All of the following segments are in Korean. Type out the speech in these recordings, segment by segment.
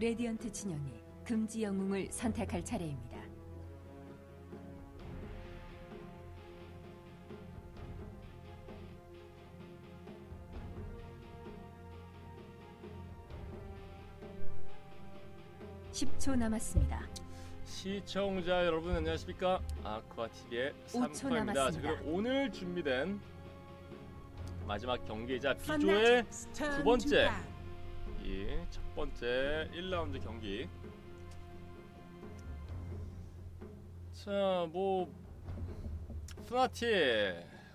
레디언트 진영이 금지 영웅을 선택할 차례입니다. (10초) 남았습니다. 시청자 여러분 안녕하십니까 아쿠아TV의 오초 삼코입니다 자 남았습니다. 그럼 오늘 준비된 마지막 경기이자 B조의 두 번째 이첫 번째 1라운드 경기 자뭐 Fnatic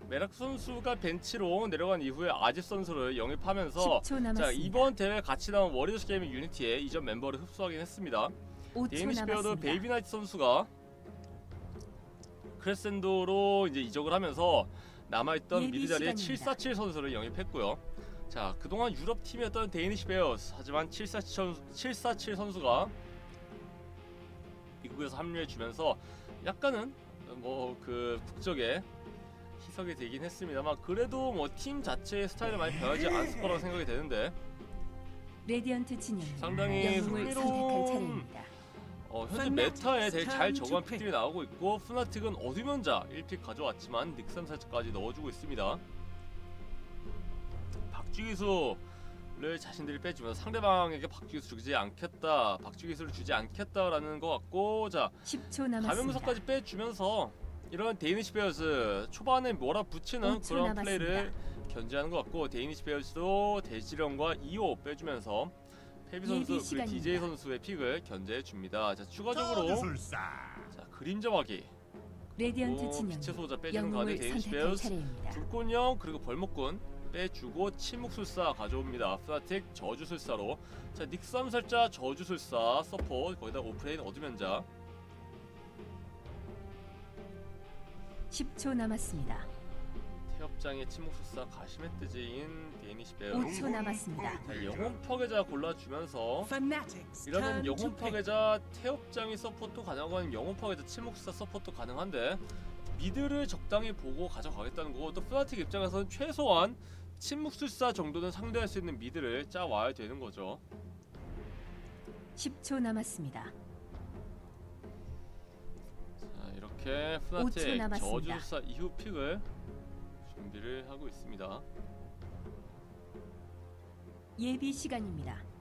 메락 선수가 벤치로 내려간 이후에 아집 선수를 영입하면서 10초 남았습니다. 자 이번 대회 같이 나온 워리어스 게이밍 유니티에 이전 멤버를 흡수하긴 했습니다 5초 데이니시 베어도 남았습니다. 베이비나이트 선수가 크레센도로 이제 이적을 하면서 남아있던 미드 자리에 시간입니다. 747 선수를 영입했고요. 자 그동안 유럽 팀이었던 데이니시 베어스 하지만 747, 선수, 747 선수가 미국에서 합류해주면서 약간은 뭐 그 국적에 희석이 되긴 했습니다만 그래도 뭐 팀 자체의 스타일은 많이 변하지 않을 거라고 생각이 되는데 레디언트 진영이 상당히 흥미로운. 어, 현재 meta에 되게 잘 적응한 pick들이 나오고 있고 Fnatic은 어둠현자 1pick 가져왔지만 닉스 암살자까지 넣어주고 있습니다. 박쥐기수를 자신들이 빼주면서 상대방에게 박쥐기수 주지 않겠다, 박쥐기수를 주지 않겠다라는 것 같고 자 10초 남았습니다. 가면무사까지 빼주면서 이런 데이니시 베어스 초반에 몰아붙이는 5초 그런 남았습니다. 플레이를 견제하는 것 같고 데이니시 베어스도 대지령과 이오 빼주면서 페비 선수 그리고. DJ 선수의 pick을 견제해 줍니다. 자 추가적으로 자 그림자 마귀 레디언트 오, 진영이 빛의 수호자 빼주는 가운데 영웅을 데이니시 선택할 베어스 차례입니다. 불꽃령 그리고 벌목꾼 빼주고 침묵술사 가져옵니다. Fnatic 저주술사로 자 닉스 암살자 저주술사 support 거기다 offlane 어둠현자 10초 남았습니다. 태엽장의 침묵술사 가시멧돼지인 데이니시 베어스 5초 남았습니다. 자 영혼 파괴자 골라주면서 이러면 영혼. 파괴자 태엽장이 support 가능한 영혼 파괴자 침묵술사 support 가능한데 mid를 적당히 보고 가져가겠다는 거고 또 Fnatic 입장에서는 최소한 침묵술사 정도는 상대할 수 있는 mid를 짜 와야 되는 거죠. 10초 남았습니다. 자 이렇게 5초 Fnatic 남았습니다. 저주술사 이후 pick을 준비를 하고 있습니다. 예비 시간입니다.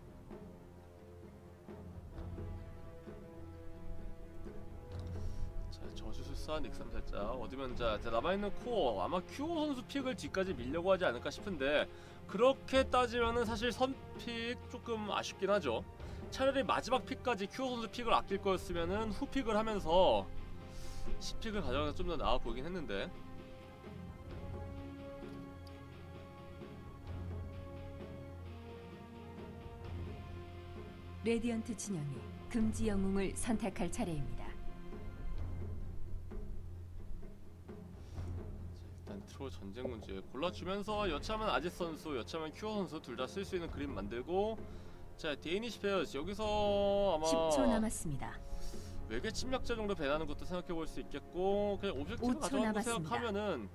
자 저주술사 닉스 암살자 어둠현자. 자 남아있는 코어. 아마 큐오 선수 pick을 뒤까지 밀려고 하지 않을까 싶은데 그렇게 따지면은 사실 선pick 조금 아쉽긴 하죠. 차라리 마지막 pick까지 큐오 선수 pick을 아낄 거였으면은 후 pick을 하면서 10pick을 가져가서 좀 더 나아 보이긴 했는데. 레디언트 진영이 금지 영웅을 선택할 차례입니다. 일단 트롤 전쟁군주에 골라주면서 여차하면 아짓 선수 여차하면 큐오 선수 둘 다 쓸 수 있는 그림 만들고 자 데이니시 베어스 여기서 아마 10초 남았습니다. 외계 침략자 정도 ban하는 것도 생각해 볼 수 있겠고 그냥 object를 5초 가져가는 거 남았습니다. 생각하면은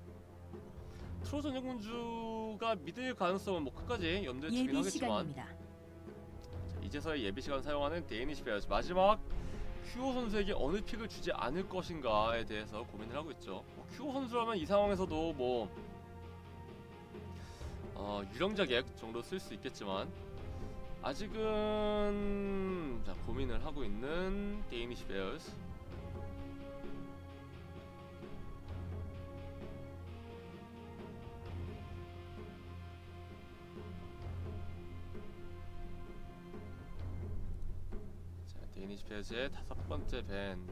트롤 전쟁 군주가 mid일 가능성은 뭐 끝까지 염두에 두긴 하겠지만. 자, 이제서야 예비 시간 사용하는 데이니시 베어스 마지막 큐오 선수에게 어느 pick을 주지 않을 것인가에 대해서 고민을 하고 있죠. 뭐 큐오 선수라면 이 상황에서도 뭐 어, 유령자객 정도 쓸 수 있겠지만 아직은 자, 고민을 하고 있는 데이니시 베어스 베어스의 다섯 번째 밴.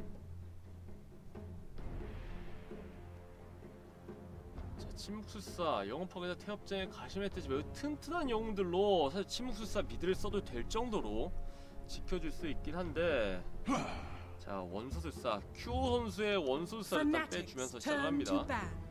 자, 침묵술사, 영웅파괴자 태엽장의 가심의 뜻이 매우 튼튼한 영웅들로 사실 침묵술사 미드를 써도 될 정도로 지켜줄 수 있긴 한데 자 원소술사 큐오 선수의 원소술사를 딱 빼주면서 시작을 turn to 합니다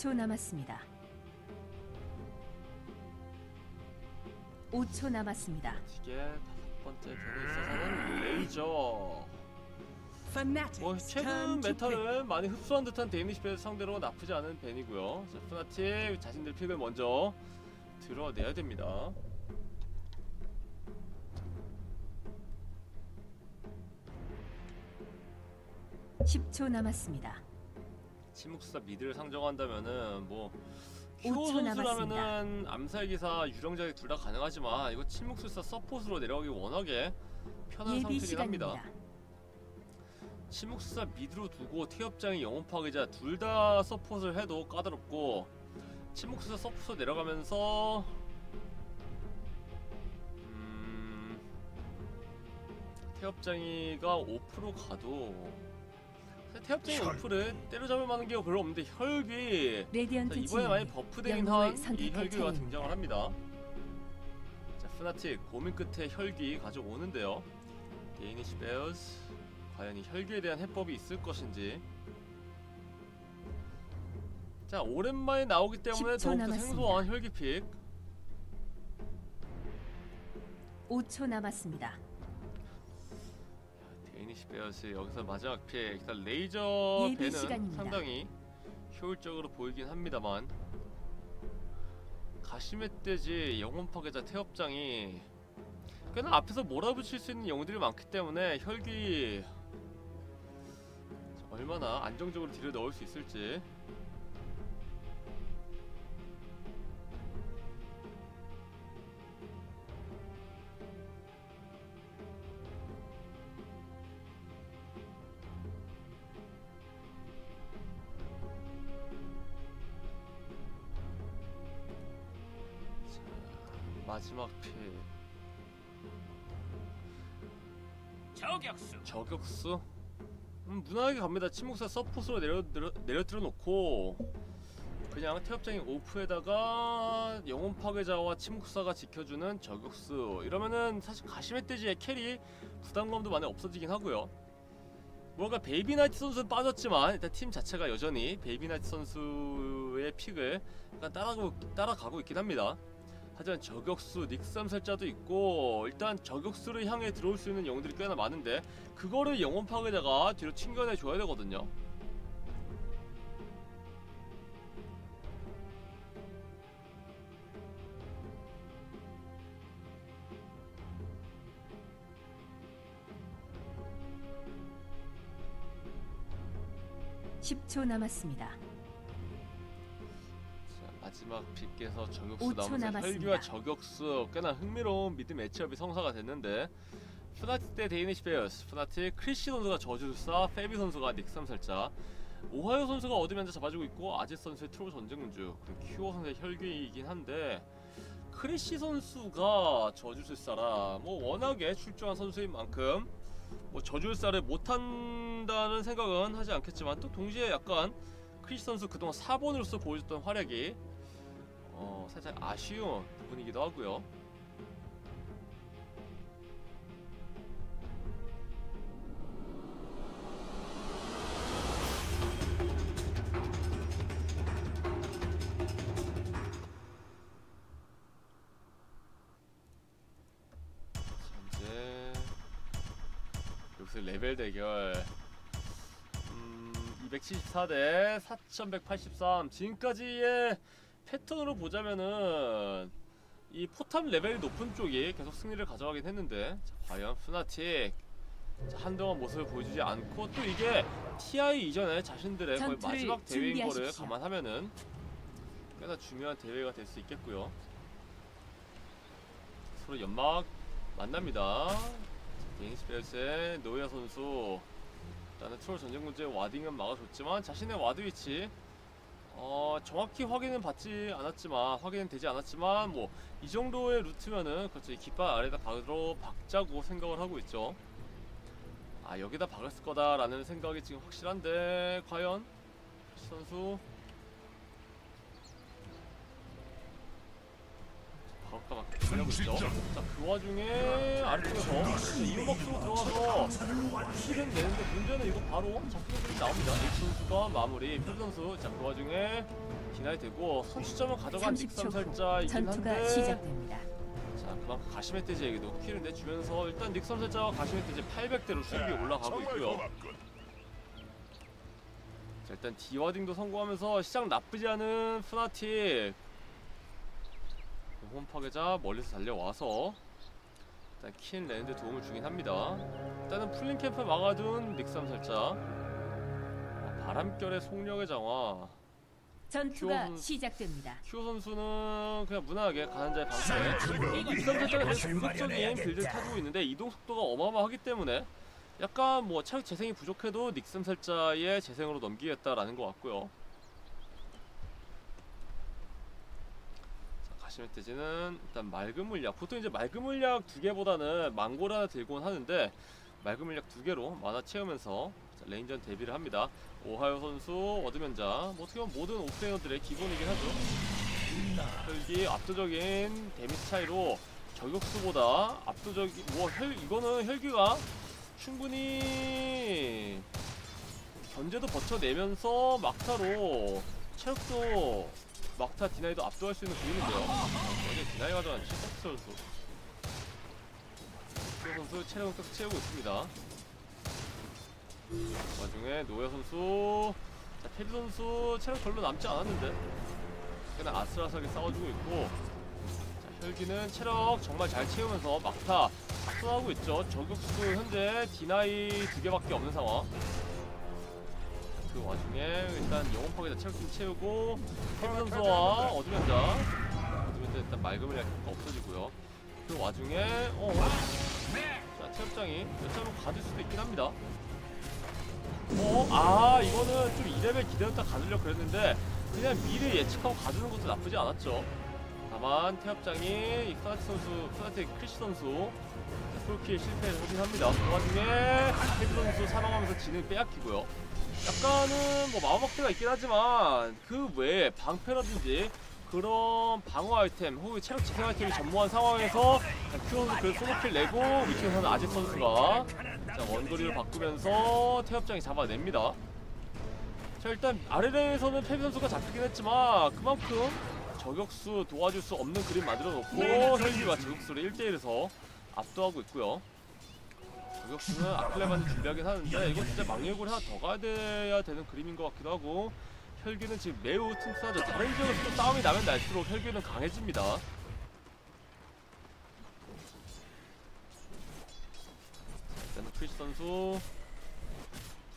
ban. 십초 남았습니다. 5초 남았습니다. 이게 다섯 번째 ban에 있어서는 레이저. 뭐 최근. meta를 많이 흡수한 듯한 데이니시 베어스 상대로 나쁘지 않은 ban이고요. 자, Fnatic 자신들 pick을 먼저 들어내야 됩니다. 10초 남았습니다. 침묵사 미드를 상정한다면은 뭐 5초 휴호 선수라면은 남았습니다. 암살 기사 유령자객 둘다 가능하지만 이거 침묵술사 서폿으로 내려가기 워낙에 편한 상태긴 합니다. 침묵술사 미드로 두고 태엽장이 영혼 파괴자 둘 다 서폿을 해도 까다롭고 침묵술사 서폿으로 내려가면서 음 태엽장이가 5% 가도 태엽장이 5%를 때려잡을 만한 게 별로 없는데 혈귀 자, 레디언트 이번에 많이 한이 선택할 혈귀가 차례입니다. 등장을 합니다. 자, Fnatic 고민 끝에 혈귀 가져오는데요. 데이니시 베어스 과연 이 혈귀에 대한 해법이 있을 것인지. 자, 오랜만에 나오기 때문에 10초 더욱더 남았습니다. 생소한 혈귀 pick. 5초 남았습니다. 데이니시 베어스 여기서 마지막 pick. 일단 레이저 ban은 시간입니다. 상당히 효율적으로 보이긴 합니다만 가시멧돼지 영혼 파괴자 태엽장이 꽤나 앞에서 몰아붙일 수 있는 영웅들이 많기 때문에 혈귀 얼마나 안정적으로 deal을 넣을 수 있을지 마지막 pick 저격수 저격수? 음, 무난하게 갑니다. 침묵사 support로 내려, 내려, 내려뜨려 놓고 그냥 태엽장이 off에다가 영혼 파괴자와 침묵사가 지켜주는 저격수 이러면은 사실 가시멧돼지의 carry 부담감도 많이 없어지긴 하고요. 뭔가 베이비 나이트 선수는 빠졌지만 일단 팀 자체가 여전히 베이비 나이트 선수의 pick을 따라가고, 따라가고 있긴 합니다. 하지만 저격수 닉삼살자도 있고 일단 저격수를 향해 들어올 수 있는 영웅들이 꽤나 많은데 그거를 영혼 파괴자가 뒤로 튕겨내 줘야 되거든요. 남았습니다. 자, 마지막 pick께서 저격수 5초 남은 남았습니다. 혈귀와 저격수 꽤나 흥미로운 mid matchup이 성사가 됐는데 푸나틱 대 데이니시 베어스 푸나틱 크리시 선수가 저주술사 페비 선수가 닉스 암살자 오하이오 선수가 어둠현자 잡아주고 있고 아짓 선수의 트롤 전쟁군주 그리고 큐어 선수의 혈귀이긴 한데 크리시 선수가 저주술사라 뭐 워낙에 출중한 선수인 만큼 뭐 저주술사를 못한다는 생각은 하지 않겠지만 또 동시에 약간 크리시 선수 그동안 4번으로서 보여줬던 활약이 어, 살짝 아쉬운 부분이기도 하고요. 레벨 대결 음, 274대 4183 지금까지의 패턴으로 보자면은 이 포탑 레벨이 높은 쪽이 계속 승리를 가져가긴 했는데 자, 과연 푸나틱 자, 한동안 모습을 보여주지 않고 또 이게 TI 이전에 자신들의 거의 마지막 대회인 거를 준비하십시오. 감안하면은 꽤나 중요한 대회가 될 수 있겠고요. 서로 연막 만납니다. 데이니시 베어스의 노야 선수. 일단은 트롤 전쟁군주 warding은 막아줬지만 자신의 ward 위치 어 정확히 확인은 받지 않았지만 확인은 되지 않았지만 뭐 이 정도의 루트면은 그렇죠 이 깃발 아래다 바로 박자고 생각을 하고 있죠. 아 여기다 박았을 거다라는 생각이 지금 확실한데 과연? 시 선수 말까 기다리고 있죠 자그 와중에 아래쪽에서 이음박수로 들어가서 킬은 내는데 문제는 이거 바로 잡히는 이 나옵니다 닉 선수가 마무리 필 선수 자그 와중에 디나이 되고 선취점을 가져간 30초 후 닉삼살자이긴 전투가 한데 시작됩니다. 자 자, 그만큼 가시메테지에게도 키를 내주면서 일단 닉선 살자와 가시메테지 800대로 수익이 올라가고 있고요. 자, 일단 디와딩도 성공하면서 시작 나쁘지 않은 푸나틱 홈 파괴자 멀리서 달려와서 일단 킨 레는데 도움을 주긴 합니다. 일단은 풀린 캠프 막아둔 닉삼 살자 아, 바람결의 속력의 장화 전투가 키워서- 시작됩니다. 큐 선수는 그냥 무난하게 가는 자의 방패 닉삼 살자가 계속 공격적인 빌드를 타고 있는데 이동 속도가 어마어마하기 때문에 약간 뭐 체력 재생이 부족해도 닉삼 살자의 재생으로 넘기겠다라는 것 같고요. 자, 가시멧돼지는 일단 맑은 물약 보통 이제 맑은 물약 두 개보다는 망고를 하나 들곤 하는데 맑은 물약 두 개로 마나 채우면서 자, lane전 데뷔를 합니다. 오하요 선수 어둠현자 뭐 어떻게 보면 모든 offlaner들의 기본이긴 하죠. 혈귀 압도적인 데미지 차이로 저격수보다 압도적인 뭐 혈, 이거는 혈귀가 충분히 견제도 버텨내면서 막타로 체력도 막타 deny도 압도할 수 있는 그림인데요. 어제 deny 가져간 시커스 선수. 수 선수 체력을 계속 채우고 있습니다. 그 와중에 노예 선수, 자, 페비 선수 체력 별로 남지 않았는데 그냥 아슬아슬하게 싸워주고 있고 자, 혈귀는 체력 정말 잘 채우면서 막타 압도하고 있죠. 저격수 현재 deny 두 개밖에 없는 상황. 그 와중에 일단 영혼 파괴자 체력 좀 채우고 헤비 선수와 어드면자 어드면자 일단 맑음을 약간 없어지고요. 그 와중에 어 자, 체력장이 몇 점을 가질 수도 있긴 합니다. 어, 아, 이거는 좀 2레벨 기다렸다 가두려고 그랬는데, 그냥 미리 예측하고 가두는 것도 나쁘지 않았죠. 다만, 태엽장이, 이 프나티 선수, 프나티 크리시 선수, 풀킬 실패를 하긴 합니다. 그 와중에, 헤비 선수 사망하면서 진을 빼앗기고요. 약간은 뭐 먹기가 있긴 하지만, 그 외에 방패라든지, 그런 방어 아이템 혹은 체력 지생 아이템이 전무한 상황에서 큐 선수 그 소모킬 내고 위쪽에서는 아직 선수가 자 원거리로 바꾸면서 태엽장이 잡아냅니다. 자 일단 아래레에서는 페비 선수가 잡히긴 했지만 그만큼 저격수 도와줄 수 없는 그림 만들어 놓고 헬기와 저격수를 1대1에서 압도하고 있고요. 저격수는 아클레반이 준비하긴 하는데 이거 진짜 망력을 하나 더 가야 되는 그림인 것 같기도 하고 혈기는 지금 매우 튼튼하죠. 다른 지역에서 또 싸움이 나면 날수록 혈기는 강해집니다. 일단 크리스 선수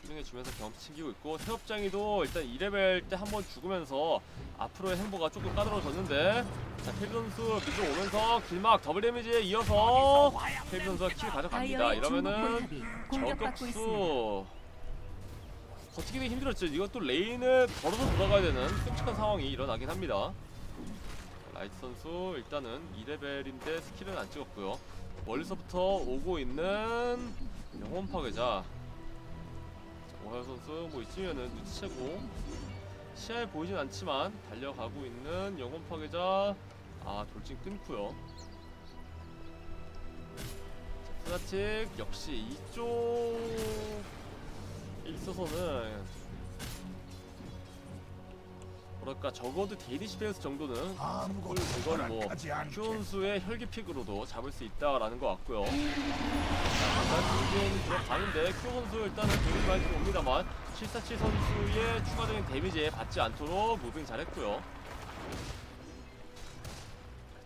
훌륭해지면서 경험치 챙기고 있고 태엽장이도 일단 2레벨 때 한 번 죽으면서 앞으로의 행보가 조금 까다로워졌는데 자 페비 선수 mid 오면서 길막 더블 데미지에 이어서 페비 선수가 kill 가져갑니다. 이러면은. 저격수 버티기는 힘들었죠. 이것도 lane을 걸어서 돌아가야 되는 끔찍한 상황이 일어나긴 합니다. 라이트 선수 일단은 2레벨인데 스킬은 안 찍었고요. 멀리서부터 오고 있는 영혼 파괴자. 자, 오하요 선수 뭐 이쯤이면은 눈치채고 시야에 보이진 않지만 달려가고 있는 영혼 파괴자. 아 돌진 끊고요. 자, 프나틱 역시 이쪽 있어서는 뭐랄까 적어도 스페이스 정도는 아무것도 이건 뭐. 큐온수의 혈기픽으로도 잡을 수 있다라는 것 같고요. 자, 일단 돌진 들어가는데 큐 선수 일단은 데미지 많이 들어옵니다만 747 선수의 추가적인 데미지에 받지 않도록 moving 잘했고요.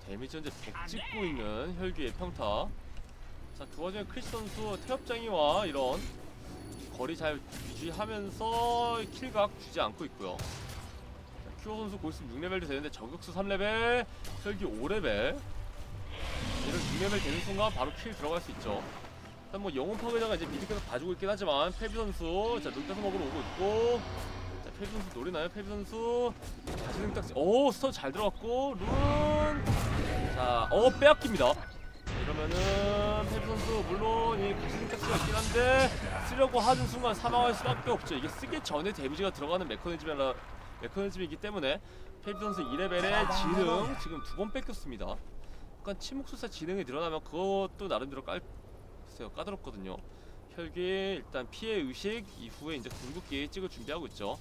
데미지 현재 100 찍고 있는 혈귀의 평타. 자, 그 와중에 크리스 선수 태엽장이와 이런 거리 잘 유지하면서 kill각 주지 않고 있고요. 자, 큐어 선수 곧 있으면 6레벨도 되는데 저격수 3레벨, 혈귀 5레벨. 이런 6레벨 되는 순간 바로 kill 들어갈 수 있죠. 일단 뭐 영혼 파괴자가 이제 미드 계속 봐주고 있긴 하지만 페비 선수 자 눈따서 먹으러 오고 있고 자 페비 선수 노리나요? 페비 선수 다시 능딱지 오 스턴 잘 들어갔고 룬자어 빼앗깁니다 이러면은 페비 선수 물론 이 가시 능딱지가 있긴 한데 쓰려고 하는 순간 사망할 수밖에 없죠 이게 쓰기 전에 데미지가 들어가는 메커니즘이라 메커니즘이기 때문에 페비 선수 2레벨의 지능 지금 두 번 뺏겼습니다. 약간 침묵술사 지능이 늘어나면 그것도 나름대로 깔 글쎄요 까다롭거든요. 혈귀 일단 피의 의식 이후에 이제 궁극기 찍을 준비하고 있죠.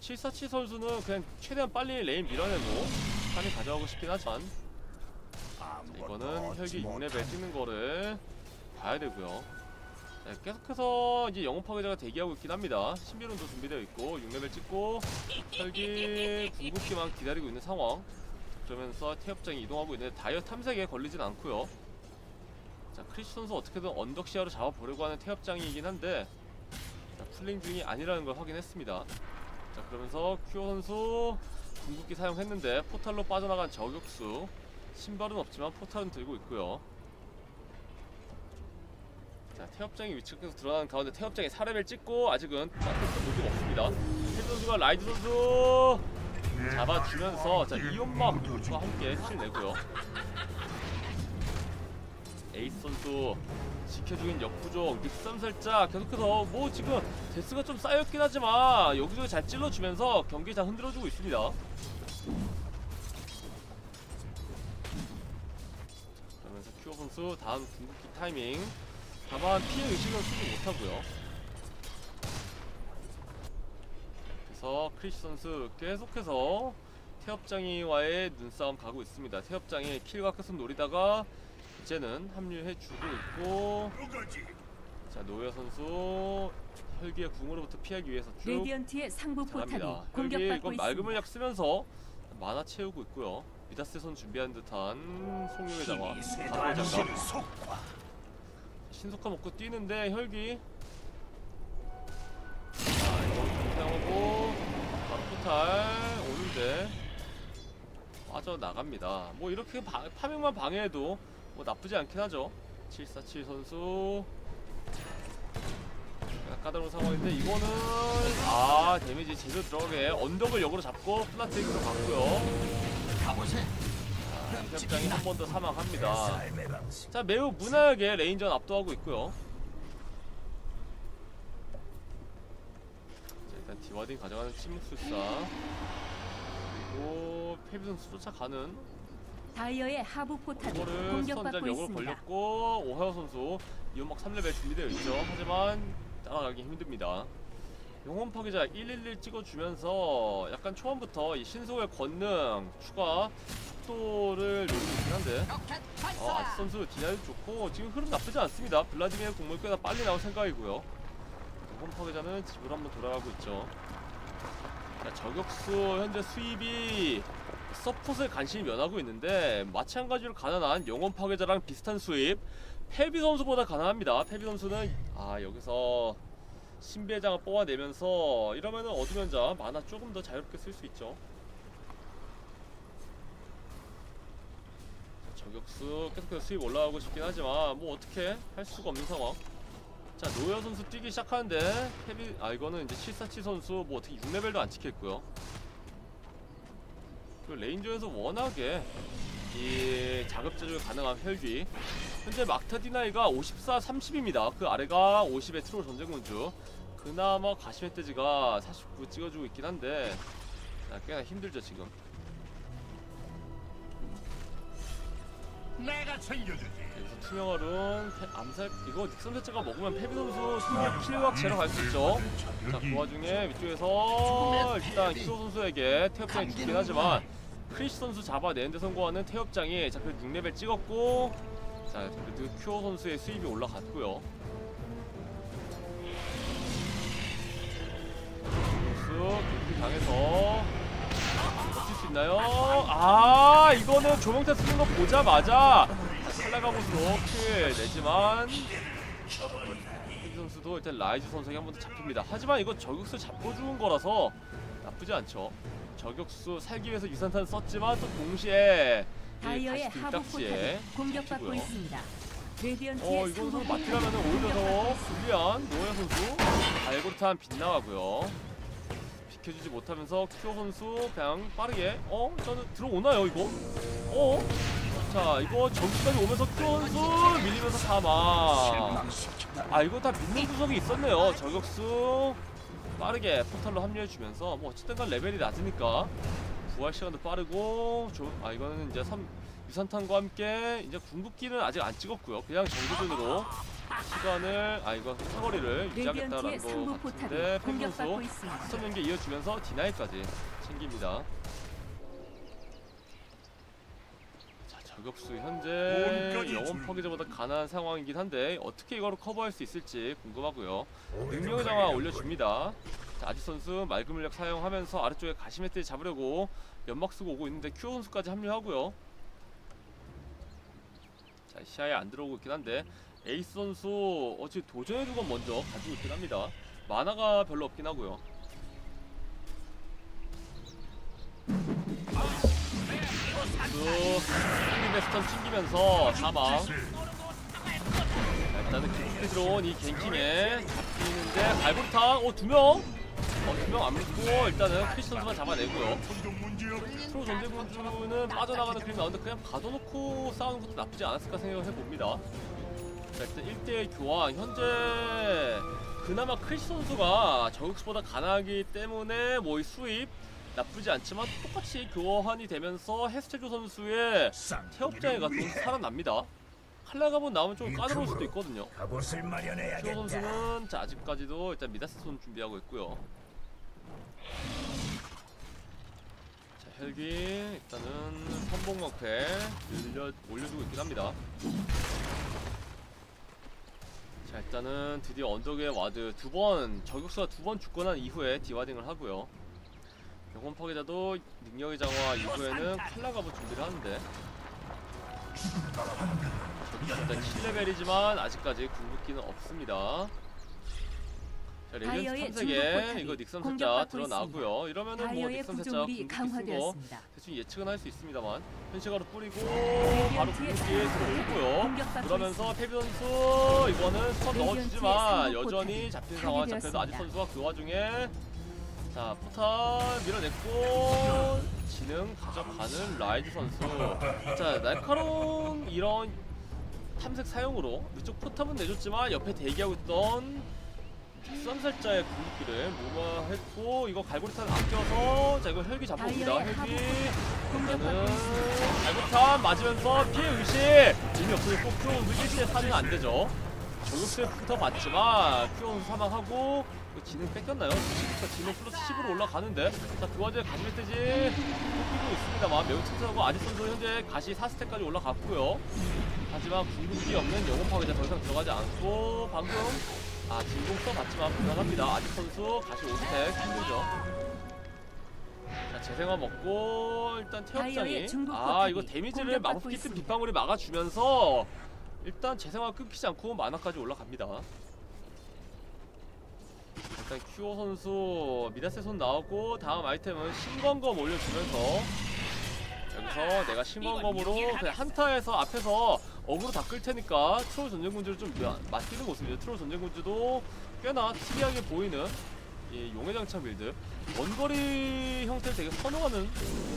747 선수는 그냥 최대한 빨리 lane 밀어내고 판이 가져가고 싶긴 하지만 자, 이거는 혈귀 6레벨 찍는 거를 봐야 되고요. 자, 계속해서 이제 영혼 파괴자가 대기하고 있긴 합니다. 신비 rune도 준비되어 있고 6레벨 찍고 혈귀 궁극기만 기다리고 있는 상황. 그러면서 태엽장이 이동하고 있는데 다이어 탐색에 걸리진 않고요. 자 크리스 선수 어떻게든 언덕 시야로 잡아보려고 하는 태엽장이긴 한데 자, pulling 중이 아니라는 걸 확인했습니다. 자 그러면서 큐어 선수 궁극기 사용했는데 portal로 빠져나간 저격수 신발은 없지만 portal은 들고 있고요. 자 태엽장이 계속 드러나는 가운데 태엽장이 4레벨 찍고 아직은 녹이 없습니다. 태 선수가 라이드 선수 잡아주면서 자 이온막과 함께 kill 내고요. 에이스 선수 지켜주긴 역부족 닉스 암살자 계속해서 뭐 지금 death가 좀 쌓였긴 하지만 여기저기 잘 찔러주면서 경기 잘 흔들어주고 있습니다. 그러면서 큐어 선수 다음 궁극기 타이밍 다만 피의 의식은 쓰지 못하고요. 그래서 크리스 선수 계속해서 태엽장이와의 눈싸움 가고 있습니다. 태엽장이 킬과 끝을 노리다가 이제는 합류해 주고 있고 자 노여 선수 혈기의 궁으로부터 피하기 위해서 쭉 레디언트의 상부 포탑이 공격받고 이건 있습니다. 물약 쓰면서 만화 채우고 있고요. 미다스 선 준비한 듯한 송룡의 장화 가고 장갑 신속화 먹고 뛰는데 혈기. 자 이거 좀 사용하고 바로 포탈 오는데 빠져나갑니다. 뭐 이렇게 바, farming만 방해해도 뭐 나쁘지 않긴 하죠. 747 선수. 까다로운 상황인데 이거는 아 damage 제대로 들어가게 언덕을 역으로 잡고 플라테이크로 갔고요. 태엽장이 한 번 더 사망합니다. 자 매우 무난하게 lane전 압도하고 있고요. 자 일단 dewarding 가져가는 침묵술사. 그리고 페비 선수 쫓아가는 다이어의 하부 포탑이 이거를 공격받고 선잘 역으로 있습니다. 걸렸고 오하요 선수 이온막 3레벨 준비되어 있죠. 하지만 따라가기 힘듭니다 영혼 파괴자 111 찍어주면서 약간 초반부터 이 신속의 권능 추가 속도를 노리고 있긴 한데. 어, 아지 선수 deny도 좋고 지금 흐름 나쁘지 않습니다. 블라디미르 공물 꽤나 빨리 나올 생각이고요. 영혼 파괴자는 집으로 한번 돌아가고 있죠. 자, 저격수 현재 수입이 서폿을 간신히 면하고 있는데 마찬가지로 가난한 영혼 파괴자랑 비슷한 수입. 페비 선수보다 가난합니다. 페비 선수는 아 여기서 신비의장을 뽑아내면서 이러면은 어두면 자 만화 조금 더 자유롭게 쓸 수 있죠. 자, 저격수 계속해서 수입 올라가고 싶긴 하지만 뭐 어떻게 할 수가 없는 상황. 자 노여 선수 뛰기 시작하는데 페비 아 이거는 이제 747 선수 뭐 어떻게 6레벨도 안 찍혔고요. 그 lane전에서 워낙에 이 자급 제조가 가능한 혈귀. 현재 막타 deny가 54, 30입니다. 그 아래가 50의 트롤 전쟁군주. 그나마 가시멧돼지가 49 찍어주고 있긴 한데 아, 꽤나 힘들죠 지금. 내가 챙겨주지. 여기서 투명얼은 페- 암살 이거 닉선 세차가 먹으면 페비 선수 투명 킬각 제로 갈 수 있죠. 자그 와중에 위쪽에서 일단 키오 선수에게 태엽장이 죽긴 하지만 크리스 선수 잡아내는데 성공하는 태엽장이 자 그래도 6레벨 찍었고 자 그래도 큐어 선수의 수입이 올라갔고요 경기 당해서 버틸 수 있나요? 아 이거는 조명태 쓰는 거 보자마자 탈락하고서 킬 내지만 이 선수도 일단 라이즈 선수에게 한 번 더 잡힙니다. 하지만 이거 저격수 잡고 죽은 거라서 나쁘지 않죠. 저격수 살기 위해서 유산탄 썼지만 또 동시에 이 다이어의 다시 하부 포탑이 공격받고. 있습니다. 어 선수 포탑이 맞기라면 오히려 더 불리한 노예 선수 발고르탄 빗나가고요. 비켜주지 못하면서 큐어 선수 그냥 빠르게 어 저는 들어오나요 이거? 어? 자 이거 저기까지 오면서 큐어 선수 밀리면서 사망. 아 이거 다 믿는 구석이 있었네요. 저격수 빠르게 포탈로 합류해주면서 뭐 어쨌든 간 레벨이 낮으니까 부활 시간도 빠르고 좀 아 이거는 이제 3 유산탄과 함께 이제 궁극기는 아직 안 찍었고요. 그냥 정규전으로 시간을 아 이거 사거리를 유지하겠다라는 거 같은데 있습니다. 스톱 연계 이어주면서 디나이까지 챙깁니다. 자 저격수 현재 줄- 파괴자보다 가난한 상황이긴 한데 어떻게 이거를 커버할 수 있을지 궁금하고요. 능력 장화 올려줍니다. 자, 아지 선수 맑은 물약 사용하면서 아래쪽에 가시 멧돼지 잡으려고 연막 쓰고 오고 있는데 큐 선수까지 합류하고요. 자 시야에 안 들어오고 있긴 한데 에이스 선수 어찌 도전의 두건 먼저 가지고 있긴 합니다. 만화가 별로 없긴 하고요. 그스 피드 스턴 튕기면서 사망. 자, 일단은 깊게 들어온 이 갱킹에 잡히는데 갈고리탕 어두 명. 어 두 명 안 믿고 일단은 크리스 선수만 잡아내고요. 프로 전쟁군주는 빠져나가는 그림이 나오는데 그냥 가둬놓고 싸우는 것도 나쁘지 않았을까 생각을 해봅니다. 자, 일단 1대1 교환. 현재 그나마 크리스 선수가 저격수보다 가능하기 때문에 뭐 이 수입 나쁘지 않지만 똑같이 교환이 되면서 헤스테조 선수의 태업장애가 좀 살아납니다. 칼라가본 나오면 좀 까다로울 수도 있거든요. 마련해야겠다. 선수는 자, 아직까지도 일단 미다스 손 준비하고 있고요. 자 헬기 일단은 선봉광패 올려 올려주고 있긴 합니다. 자 일단은 드디어 언덕의 와드 두 번 저격수가 두번난 이후에 디와딩을 하고요. 영혼 파괴자도 능력의 장화 이후에는 칼라가보 준비를 하는데 일단 7레벨이지만 아직까지 궁극기는 없습니다. 자, 탐색에 중국 이거 닉선 살짝 공격받고 드러나고요. 이러면은 뭐 닉선 살짝 구조물이 궁극기. 대충 예측은 할 수 있습니다만 현시가로 뿌리고 바로 궁극기에 들어오고요. 그러면서 페비 선수 이거는 스턴 레디언트의 넣어주지만 여전히 잡힌 상황 잡혀서 아지 파괴되었습니다. 선수가 그 와중에 자 포탑 밀어냈고 지능 가져가는 라이드 선수. 자 날카로운 이런 탐색 사용으로 위쪽 포탑은 내줬지만 옆에 대기하고 있던 쌈살자의 궁극기를 무마했고 이거 갈고리탄 아껴서 자 이거 헬기 잡아옵니다. 일단은 있습니다. 갈고탄 맞으면서 피해 의식. 의미 없어졌고 큐온 일시에 살인은 안 되죠. 저격수에 붙어봤지만 큐온 사망하고 그 지능 뺏겼나요? 10부터 지능 플러스 10으로 올라가는데. 자그 와중에 가시 멧돼지 뽑히고 있습니다만 매우 튼튼하고 아지 선수 현재 가시 4스택까지 올라갔고요. 하지만 궁극기 없는 영혼 파괴자 더 이상 들어가지 않고 방금 아 진공 써봤지만 불안합니다. 아지 선수 가시 5스택 힘들죠. 자 재생화 먹고 일단 태엽장이 아 이거 데미지를 마법기트 있습니다. 빗방울이 막아주면서 일단 재생화 끊기지 않고 만화까지 올라갑니다 일단 큐어 선수 미다세 손 나오고 다음 아이템은 신광검 올려주면서 여기서 내가 신광검으로 그냥 한타에서 앞에서 어그로 다 끌 테니까 트롤 전쟁군주를 좀 마- 맡기는 모습이죠 트롤 전쟁군주도 꽤나 특이하게 보이는 이 용의 장착 build. 원거리 형태를 되게 선호하는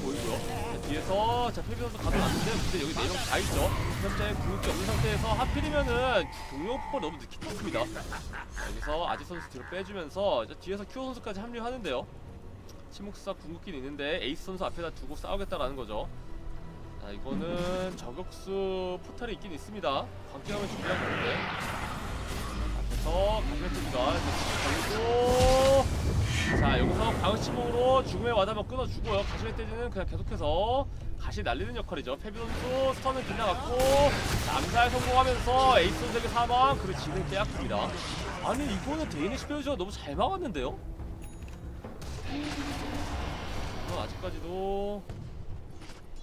보이고요. 자, 뒤에서 자 페비 선수 가져갔는데 근데 여기 네명 다 있죠. 현재 궁극기 없는 상태에서 하필이면은 동료포가 너무 늦게 떴습니다. 자, 여기서 아지 선수 뒤로 빼주면서 자, 뒤에서 큐어 선수까지 합류하는데요. 침묵사 궁극기는 있는데 에이스 선수 앞에다 두고 싸우겠다라는 거죠. 자 이거는 저격수 포탈이 있긴 있습니다. 광기하면 준비하고 있는데 앞에서 강력주가 걸리고. 자 여기서 광역치목으로 죽음의 와담을 끊어주고요. 가시멧 돼지는 그냥 계속해서 가시 날리는 역할이죠. 페비 선수 스턴은 빗나갔고 자, 암살 성공하면서 에이스 선수에게 사망 그리고 지는 빼앗깁니다. 아니 이거는 데이니시 베어즈가 너무 잘 막았는데요? 아직까지도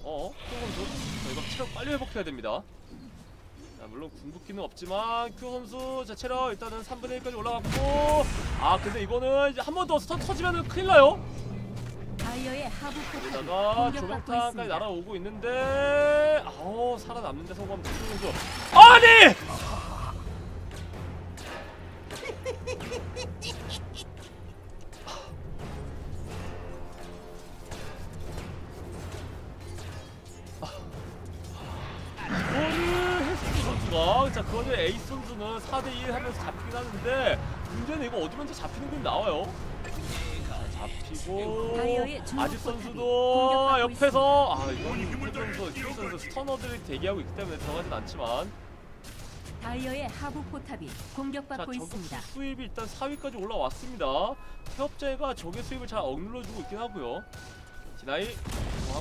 어? 조금 더 저희가 체력 빨리 회복해야 됩니다. 자, 물론 궁극기는 없지만 큐 선수 자 체력 일단은 3분의 1까지 올라갔고 아 근데 이거는 이제 한 번 더 stun 터지면은 큰일 나요 다이어의 하부 포탑이 여기다가 조명탄까지. 날아오고 있는데 아우 살아남는데 성공하면 선수 아니! 문제는 이거 어디 먼저 잡히는 게 나와요 자, 잡히고 중국 아직 선수도 옆에서 아 이건 캡 선수 캡 선수 스터너들이 대기하고 있기 때문에 들어가진 않지만 다이어의 하부 포탑이 자 공격받고 저격 있습니다. 수입이 일단 4위까지 올라왔습니다 태업자가 적의 수입을 잘 억눌러주고 있긴 하고요 디나이.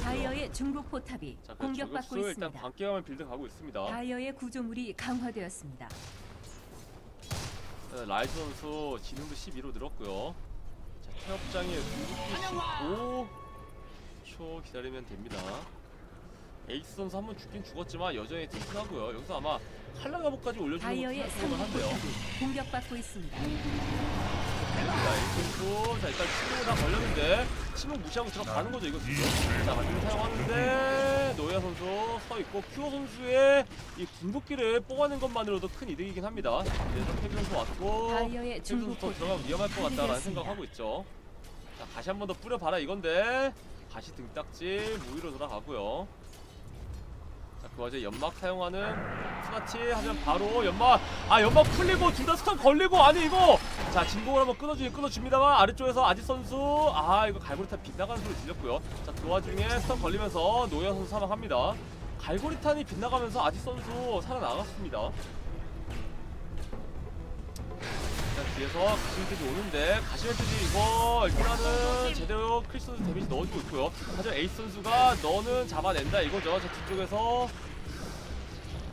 다이어의 중복 포탑이 자, 그 공격받고 저격수 일단 있습니다. 광기감을 빌드 가고 있습니다. 다이어의 구조물이 강화되었습니다. 네, 라이트 선수 지능도 12로 늘었고요. 자, 궁극기 15초 기다리면 됩니다. 에이스 선수 한 번 죽긴 죽었지만 여전히 튼튼하고요. 여기서 아마 칼라가복까지 올려주는 한대요. 포탑이 공격받고 있습니다. 선수 자 일단 침묵을 다 걸렸는데 침묵 무시하고 들어가는 거죠 이거. 자 마지막 사용하는데 노야 선수 서 있고 큐어 선수의 이 궁극기를 뽑아낸 것만으로도 큰 이득이긴 합니다. 그래서 태비 선수 왔고 지금 중복 더 들어가면 위험할 것 같다라는. 생각하고 있죠. 자, 다시 한 번 더 뿌려봐라 이건데 다시 등딱지 무위로 돌아가고요. 자, 그 와중에 연막 사용하는 스나치 하면 바로 연막 아 연막 풀리고 둘 다 스턴 걸리고 아니 이거 자 진공을 한번 끊어주긴 끊어줍니다만 아래쪽에서 아지 선수 아 이거 갈고리탄 빗나가는 소리 들렸고요. 자그 와중에 스턴 걸리면서 노현 선수 사망합니다. 갈고리탄이 빗나가면서 아지 선수 살아나갔습니다. 뒤에서 가시멧돼지 오는데 가시멧돼지 이거 일단은 제대로 크리스 선수 데미지 넣어주고 있고요. 하지만 에이스 선수가 너는 잡아낸다 이거죠. 저 뒤쪽에서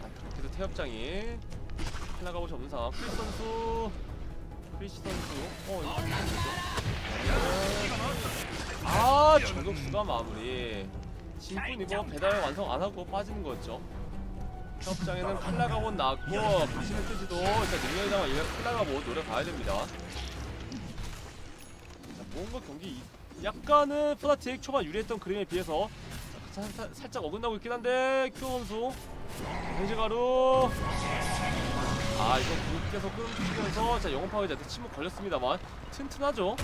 안타깝게도 태엽장이 하나가고 없는 상황. 크리스 선수 크리스 선수. 어 이거 뭐죠? 아 저격수가 마무리. 진군 이거 배달 완성 안 하고 빠지는 거였죠 협장에는 칼라가본 나왔고 가시는 뜻이도 일단 능력이다만 이거 칼라가본 노래 봐야 됩니다. 자, 뭔가 경기 이- 약간은 푸나틱 초반 유리했던 그림에 비해서 사- 사- 살짝 어긋나고 있긴 한데 큐 선수. 해지가루. 아 이거 계속 끊기면서 자 영혼 파괴자한테 침묵 걸렸습니다만. 튼튼하죠.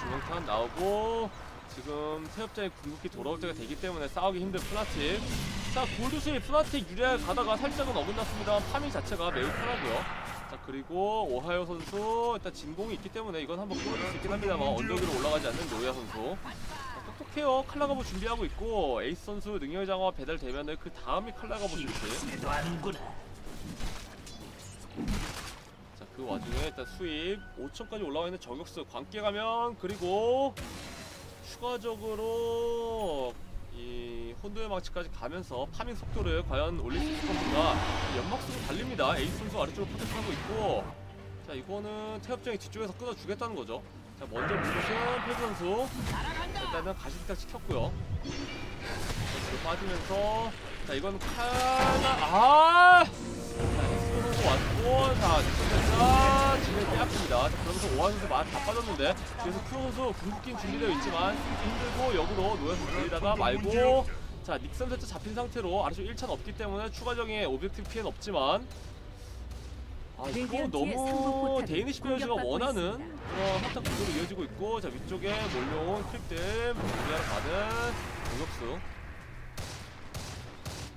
조명탄 나오고 지금 태엽자의 궁극기 돌아올 때가 되기 때문에 싸우기 힘든 푸나틱. 자 골드스의 푸나틱 유리에 가다가 살짝은 어긋났습니다. 파밍 자체가 매우 편하고요. 자 그리고 오하요 선수 일단 진공이 있기 때문에 이건 한번 끊어줄 수 있긴 합니다만 언덕 위로 올라가지 않는 노야 선수. 자, 똑똑해요. 칼라가보 준비하고 있고 에이스 선수 능력의 장화 배달되면은 그 다음이 칼라가보 준비 자그 와중에 일단 수입. 5천까지 올라와 있는 저격수 광계 가면 그리고 추가적으로 이 혼도의 망치까지 가면서 파밍 속도를 과연 올릴 수 있을 것인가 연막수로 달립니다. 에이스 선수 아래쪽으로 포켓하고 있고. 자 이거는 태엽장이 뒤쪽에서 끊어주겠다는 거죠. 자 먼저 무엇은 패드 선수 일단은 가시딱 지켰고요. 자, 뒤로 빠지면서. 자 이건 칼나. 아! 자, 왔고, 자, 자, 진을 빼앗깁니다. 자, 그러면서 오한 선수 많이 다 빠졌는데, 그래서 큐 선수 궁극기는 준비되어 있지만, 힘들고 역으로 노현 선수 들리다가 말고, 자, 닉선 세트 잡힌 상태로 아래쪽 1차는 없기 때문에 추가적인 오브젝티브 피해는 없지만, 아, 이거 너무 데이니시 공격받고 원하는. 그런 합작 구도로 이어지고 있고, 자, 위쪽에 몰려온 클릭들, 무리하러 가는 공격수.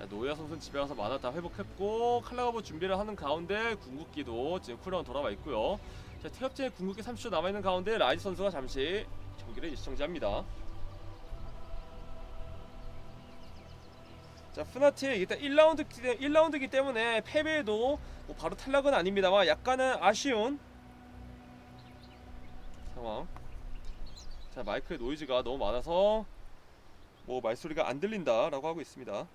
자, 노야 선수는 집에 가서 만화 다 회복했고 칼라가보 준비를 하는 가운데 궁극기도 지금 쿨다운 돌아와 있고요. 자, 태엽장이 궁극기 30초 남아있는 가운데 라이즈 선수가 잠시 경기를 시청자합니다. 자, 프나틱 일단 1라운드 1라운드기 때문에 패배해도 뭐 바로 탈락은 아닙니다만 약간은 아쉬운 상황. 자, 마이크의 노이즈가 너무 많아서 뭐 말소리가 안 들린다라고 하고 있습니다.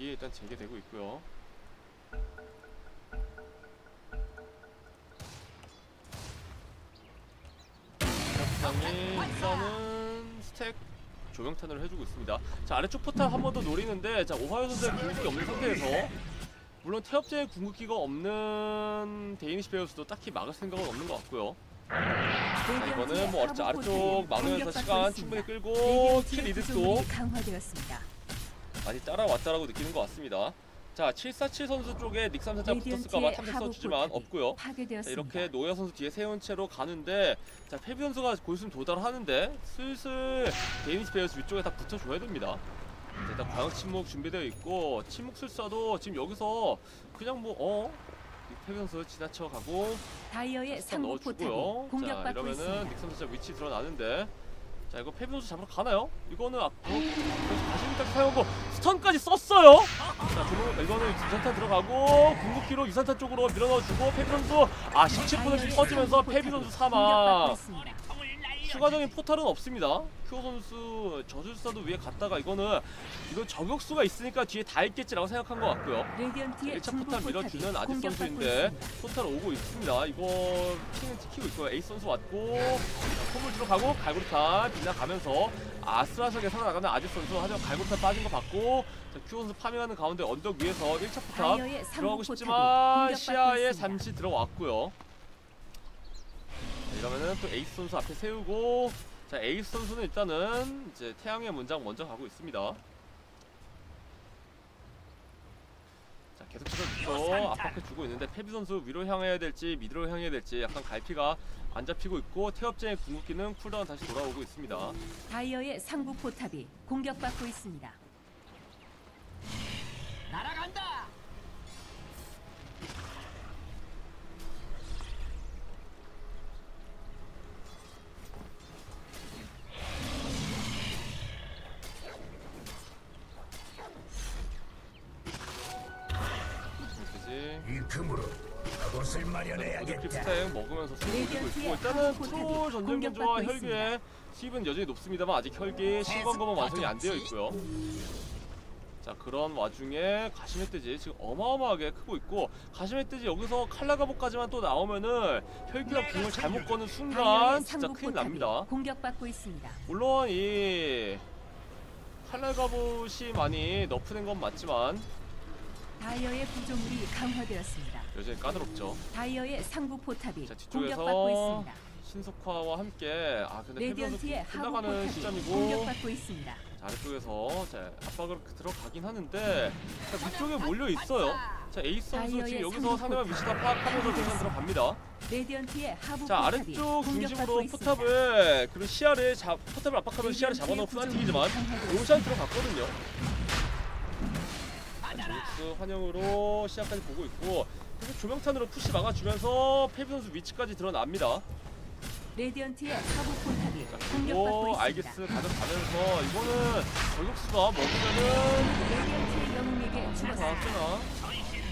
자 경기 일단 재개되고 있고요. 상이 일단은 stack 조명탄을 해주고 있습니다. 자 아래쪽 포탑 한 번 더 노리는데 자 오하요 선수의 궁극기 없는 상태에서 물론 태엽장이 궁극기가 없는 데이니시 베어스도 딱히 막을 생각은 없는 것 같고요. 자, 이거는 뭐 어째 아래쪽 막으면서 시간 충분히 끌고 kill 이득도 강화되었습니다. 많이 따라왔다라고 느끼는 것 같습니다. 자, 747 선수 쪽에 닉3 살짝 붙었을까봐 탐색 써주지만 없고요. 자. 이렇게 노야 선수 뒤에 세운 채로 가는데 자, 페비 선수가 골순 도달하는데 슬슬 데이니스 베어스 위쪽에 다 붙어줘야 됩니다. 자, 일단 광역 침묵 준비되어 있고 침묵 술사도 지금 여기서 그냥 뭐 어? 이 페비 선수 지나쳐 가고 다이어의 넣어주고요. 자, 공격받고 이러면은 있습니다. 닉 선수 진짜 위치 드러나는데 자, 이거 페비 선수 잡으러 가나요? 이거는 앞으로 가시미까지 사용하고 스턴까지 썼어요. 자, 이거는 유산탄 들어가고 궁극기로 유산탄 쪽으로 밀어넣어주고 페비 선수 아 17%씩 터지면서 페비 선수 사망. 추가적인 포탈은 없습니다. 큐어 선수 저술사도 위에 갔다가 이거는 이거 저격수가 있으니까 뒤에 다 있겠지라고 생각한 것 같고요. 레디언트의 1차 중부 포탈 밀어주는 아직 선수인데. 포탈 오고 있습니다. 이거 킹은 지키고 있고요. 에이스 선수 왔고 폼을 들어가고 갈고리탄 빗나가면서 아슬아슬하게 살아나가는 아직 선수 하지만 갈고리탄 빠진 거 봤고 자, 큐어 선수 파밍하는 가운데 언덕 위에서 1차 포탑 들어가고 싶지만 시야에. 잠시 들어왔고요. 자, 이러면은 또 에이스 선수 앞에 세우고 자 에이스 선수는 일단은 이제 태양의 문장 먼저 가고 있습니다. 자 계속해서 압박해 주고 있는데 페비 선수 위로 향해야 될지 mid로 향해야 될지 약간 갈피가 안 잡히고 있고 태엽장이 궁극기는 cooldown 다시 돌아오고 있습니다. 다이어의 상부 포탑이 공격받고 있습니다. 그것을 어제 마련해야겠다. 킵스택 먹으면서 승부를 있고 일단은 트롤 전쟁군주와 공격받고 혈기의 수입은 여전히 높습니다만 아직 혈기 신광검은 완성이 안 되어 있고요. 자 그런 와중에 가시멧 떼지 지금 어마어마하게 크고 있고 가시멧 떼지 여기서 칼라가복까지만 또 나오면은 혈기가 궁을 잘못 거는 순간 진짜 큰일 납니다. 공격받고 있습니다. 물론 이 칼날가봇이 많이 너프된 건 맞지만 다이어의 구조물이 강화되었습니다. 여전히 까다롭죠. 다이어의 상부 포탑이 자, 뒤쪽에서 공격받고 있습니다. 신속화와 함께 아 근데 레디언트의 하부 끝나가는 포탑이 시점이고 공격받고 있습니다. 자, 아래쪽에서 자, 압박을 들어가긴 하는데 자, 위쪽에 몰려 있어요. 자 에이스 선수 지금 다이어의 여기서 상부 상대방 포탑. 위치 다 파악하면서 도전 들어갑니다. 레디언트의 하부 자 포탑이 아래쪽 중심으로 공격받고 있습니다. 포탑을 그리고 시야를 잡 포탑을 압박하면서 시야를 잡아놓은 프나틱이지만 구조물이 강화되었습니다. 로션 들어갔거든요. 조육수 환영으로 시야까지 보고 있고 그래서 조명탄으로 푸시 막아주면서 페비 선수 위치까지 드러납니다. 레디언트의 하부 포탑이 자 공격받고 있습니다. 알기스 가져가면서 이거는 저격수가 먹으면은 레디언트의 영웅에게 다 죽었습니다. 쓰나?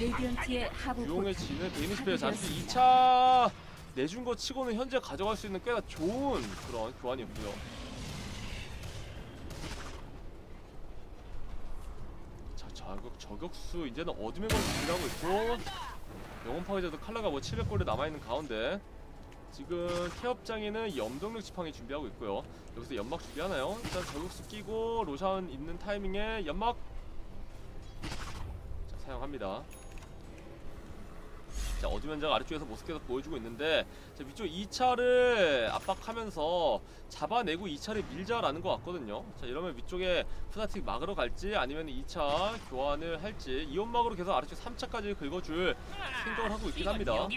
레디언트의 하부 포탑 유용해지는 데미스페어 잠시 2차 내준 거 치고는 현재 가져갈 수 있는 꽤나 좋은 그런 교환이었고요. 자, 저격, 저격수 이제는 어둠의 걸 준비하고 있고 영혼 파괴자도 칼라가 뭐 700골에 남아있는 가운데 지금 태엽장에는 염동력 지팡이 준비하고 있고요. 여기서 연막 준비하나요? 일단 저격수 끼고 로션 있는 타이밍에 연막 자, 사용합니다. 자 어둠 현장 아래쪽에서 모습 계속 보여주고 있는데 자, 위쪽 2차를 압박하면서 잡아내고 2차를 밀자라는 것 같거든요. 자 이러면 위쪽에 푸나틱 막으러 갈지 아니면 2차 교환을 할지 이온막으로 계속 아래쪽 3차까지 긁어줄 생각을 하고 있긴 합니다.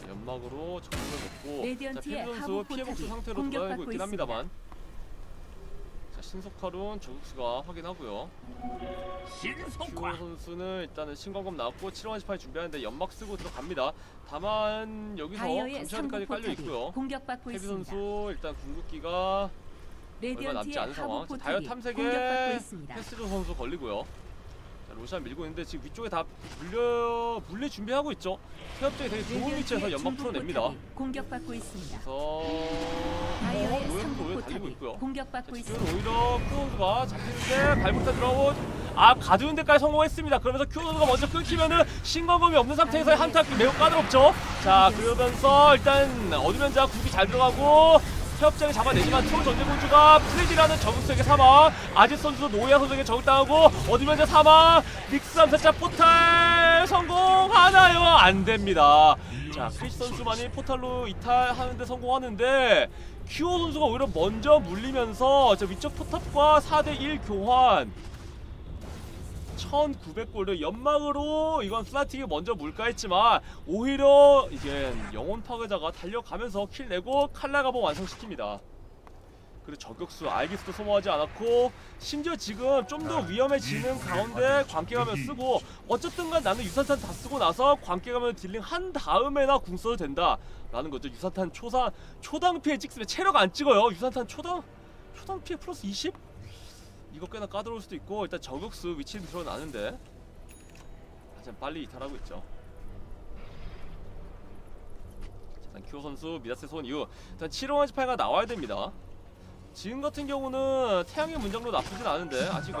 자, 연막으로 정면을 먹고 자 페비 선수 피해 복수 상태로 돌아다니고 있긴 있습니다. 합니다만 자 신속화론 저격수가 확인하고요. 큐 선수는 일단은 신광검 나왔고 7원 18 준비하는데 연막 쓰고 들어갑니다. 다만 여기서 다이어의 감시하는까지 상부 깔려 포탑이 있고요. 공격받고 헤비 있습니다. 선수 일단 궁극기가 얼마 남지 않은 상황. 다이어 탐색에 공격받고 있습니다. 패스조 선수 걸리고요. 자, 로시안 밀고 있는데 지금 위쪽에 다 물려 물릴 준비하고 있죠. 태엽장이 되게 좋은 위치에서 연막 풀어냅니다. 공격받고 있습니다. 그래서 노예 상부 노예 달리고 있고요. 공격받고 자, 있습니다. 오히려 큐 선수가 잡히는데 발부터 들어온 아 가두는 데까지 성공했습니다. 그러면서 큐 선수가 먼저 끊기면은 신광검이 없는 상태에서의 한타 매우 까다롭죠. 자 그러면서 일단 어두면자 국이 잘 들어가고 태엽장이 잡아내지만 트롤 전제군주가 프레디라는 저격수에게 사망 아짓 선수도 노야 선수에게 저격당하고 어둠현자 사망 닉스 암살자 포탈 성공하나요? 안 됩니다. 자 크리스 선수만이 portal로 이탈하는데 성공하는데 큐오 선수가 오히려 먼저 물리면서 저 위쪽 포탑과 4대1 교환 1900골드 연막으로 이건 프나틱이 먼저 물까 했지만 오히려 이게 영혼 파괴자가 달려가면서 kill 내고 칼라가보 완성시킵니다. 그리고 저격수 알기스도 소모하지 않았고 심지어 지금 좀 더 위험해지는 가운데 광개가면 쓰고 어쨌든 간 나는 유산탄 다 쓰고 나서 광개가면 딜링 한 다음에나 궁 써도 된다 라는 거죠 유산탄 초사 초당 피해 찍으면 체력 안 찍어요 유산탄 초당 초당 피해 플러스 20? 이거 꽤나 까다로울 수도 있고 일단 저격수 위치는 드러나는데 하지만 빨리 이탈하고 있죠. 자, 일단 큐어 선수 미다스 소원 이후 일단 7호원 18가 나와야 됩니다. 지금 같은 경우는 태양의 문장도 나쁘진 않은데 아직은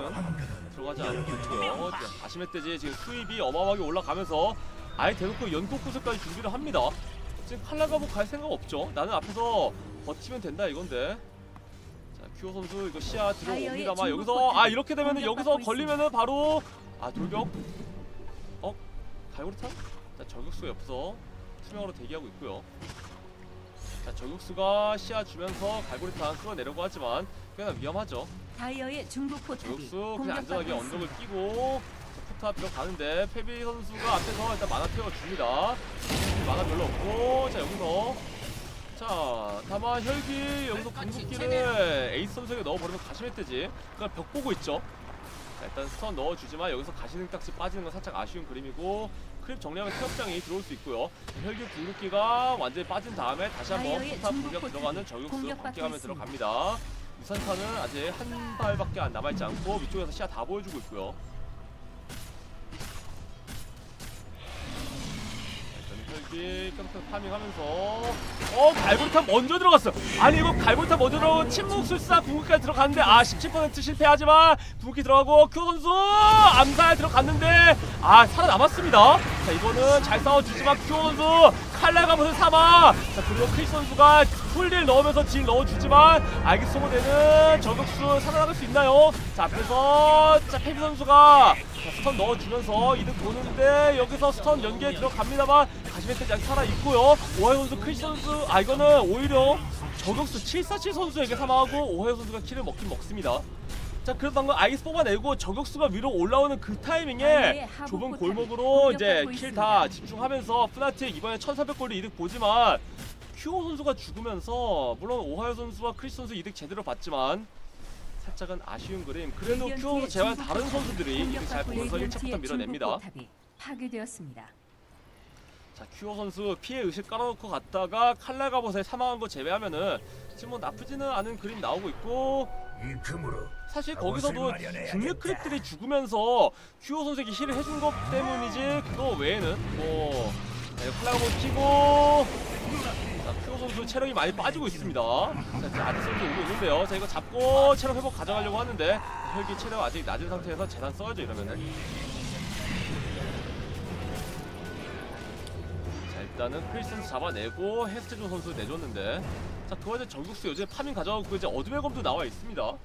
들어가지 않고 있고요. 다시 멧돼지 지금 수입이 어마어마하게 올라가면서 아예 대놓고 연꽃 구슬까지 준비를 합니다. 지금 칼라가 뭐 갈 생각 없죠. 나는 앞에서 버티면 된다 이건데. 자 큐어 선수 이거 시야 들어옵니다만 중국 여기서 아 이렇게 되면은 여기서 걸리면은 바로 아 돌격. 어 갈고리탄? 자 저격수 옆에서 투명으로 대기하고 있고요. 자 저격수가 시야 주면서 갈고리탄 끌어내려고 하지만 꽤나 위험하죠. 다이어의 중부 포탑이 저격수 그냥 안전하게 언덕을. 끼고 자, 포탑 들어가는데 페비 선수가 앞에서 일단 마나 태워줍니다. 마나 별로 없고 자 여기서 자 다만 혈기 여기서 궁극기를 에이스 선수에게 넣어버리면 가시멧돼지 그러니까 벽 보고 있죠. 자, 일단 stun 넣어주지만 여기서 가시능 딱지 빠지는 건 살짝 아쉬운 그림이고 creep 정리하면 태엽장이 들어올 수 있고요. 혈기 궁극기가 완전히 빠진 다음에 다시 한번 포탑 중부 공격 들어가는 저격수 있습니다. 들어갑니다. 유산탄은 아직 한 발밖에 안 남아있지 않고 위쪽에서 시야 다 보여주고 있고요. 혈기 깜짝 farming하면서 어 갈고리탄 먼저 들어갔어. 아니 이거 갈고리탄 먼저 들어가고 침묵술사 궁극기까지 들어갔는데 아 17% 실패하지만 궁극기 들어가고 큐 선수 암살 들어갔는데 아 살아남았습니다. 자 이거는 잘 싸워주지만 큐 선수 칼날가 무슨 사마. 자 그리고 크리스 선수가 풀딜 넣으면서 딜 넣어주지만 알기 소모되는 저격수 살아나갈 수 있나요? 자 앞에서 자 페비 선수가 자, 스턴 넣어주면서 이득 보는데 여기서 스턴 연계에 들어갑니다만 가시멘트지 않게 살아있고요 오하이 선수 크리스 선수 아 이거는 오히려 저격수 747 선수에게 사망하고 오하이 선수가 kill을 먹긴 먹습니다 자 그래도 방금 아이스 뽑아내고 저격수가 위로 올라오는 그 타이밍에 좁은 골목으로 이제 kill 다. 집중하면서 프나틱 이번에 1300골드 이득 보지만 큐오 선수가 죽으면서 물론 오하이오 선수와 크리스 선수 이득 제대로 봤지만 살짝은 아쉬운 그림 그래도 큐오 제외한 다른 선수들이 이득 잘 보면서 레디언트의 1차부터 밀어냅니다 파괴되었습니다. 자 큐오 선수 피해 의식 깔아놓고 갔다가 칼날갑옷에 사망한 거 제외하면은 지금 뭐 나쁘지는 않은 그림 나오고 있고 사실 거기서도. 중립 creep들이 죽으면서 큐오 선수에게 heal을 해준 것 때문이지 그거 외에는 뭐 네, 칼날갑옷 키고 자, 큐오 선수 체력이 많이 빠지고 있습니다. 자, 이제 아디 선수 오고 있는데요. 자, 이거 잡고 체력 회복 가져가려고 하는데 혈기 체력 아직 낮은 상태에서 재단 써야죠 이러면은. 자, 일단은 크리스 선수 잡아내고 헤스테조 선수 내줬는데 자, 그 와중에 저격수 요즘 farming 가져가고 이제 어둠의 검도 나와 있습니다. 자,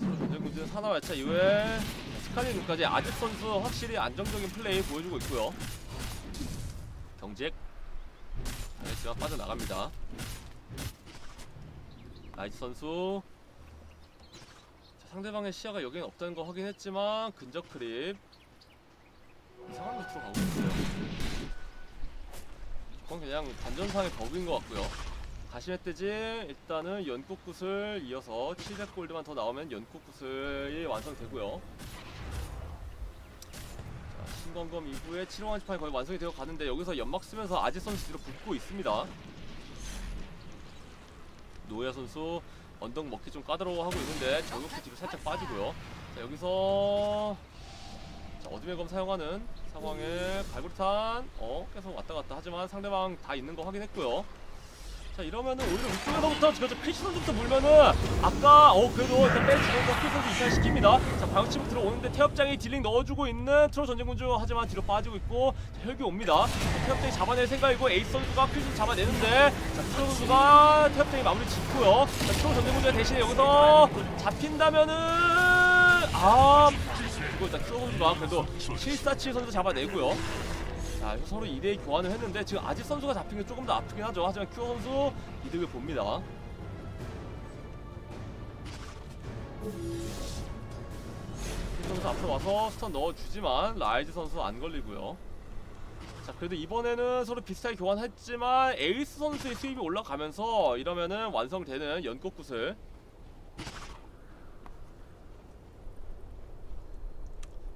트롤 전쟁 군주는 사나와 야차 이후에 스카디 눈까지 아직 선수 확실히 안정적인 플레이 보여주고 있고요. 경직 알렉스가 빠져나갑니다. 나이트 선수. 자, 상대방의 시야가 여기엔 없다는 거 확인했지만 근접 creep. 이상한 루트로 가고 있어요. 그건 그냥 반전상의 버그인 것 같고요. 가시멧돼지 일단은 연꽃구슬 이어서 700골드만 더 나오면 연꽃구슬이 완성되고요 자, 신검검 이후에 7호 한지판이 거의 완성이 되어 가는데 여기서 연막 쓰면서 아지 선수 뒤로 붙고 있습니다. 노야 선수 언덕 먹기 좀 까다로워하고 있는데 저격수 뒤로 살짝 빠지고요. 자 여기서 자, 어둠의 검 사용하는 상황에 갈고리탄 어 계속 왔다 갔다 하지만 상대방 다 있는 거 확인했고요. 자 이러면은 오히려 위쪽에서부터 저 크리스 선수부터 물면은 아까 어 그래도 일단 빼주면서 크리스 선수 이탈시킵니다 자 방치부 들어오는데 태엽장이 딜링 넣어주고 있는 트로 전쟁군주 하지만 뒤로 빠지고 있고 자, 혈기 옵니다 자, 태엽장이 잡아낼 생각이고 에이스 선수가 선수 잡아내는데 자 트로 선수가 태엽장이 마무리 짓고요 자 트로 전쟁군주 대신에 여기서 잡힌다면은 아 이거 일단 트로 선수가 그래도 747 선수 잡아내고요 자, 서로 2대2 교환을 했는데 지금 아지 선수가 잡힌 게 조금 더 아프긴 하죠. 하지만 큐어 선수 이득을 봅니다. 큐 선수 앞으로 와서 stun 넣어주지만 라이즈 선수 안 걸리고요. 자, 그래도 이번에는 서로 비슷하게 교환했지만 에이스 선수의 수입이 올라가면서 이러면은 완성되는 연꽃구슬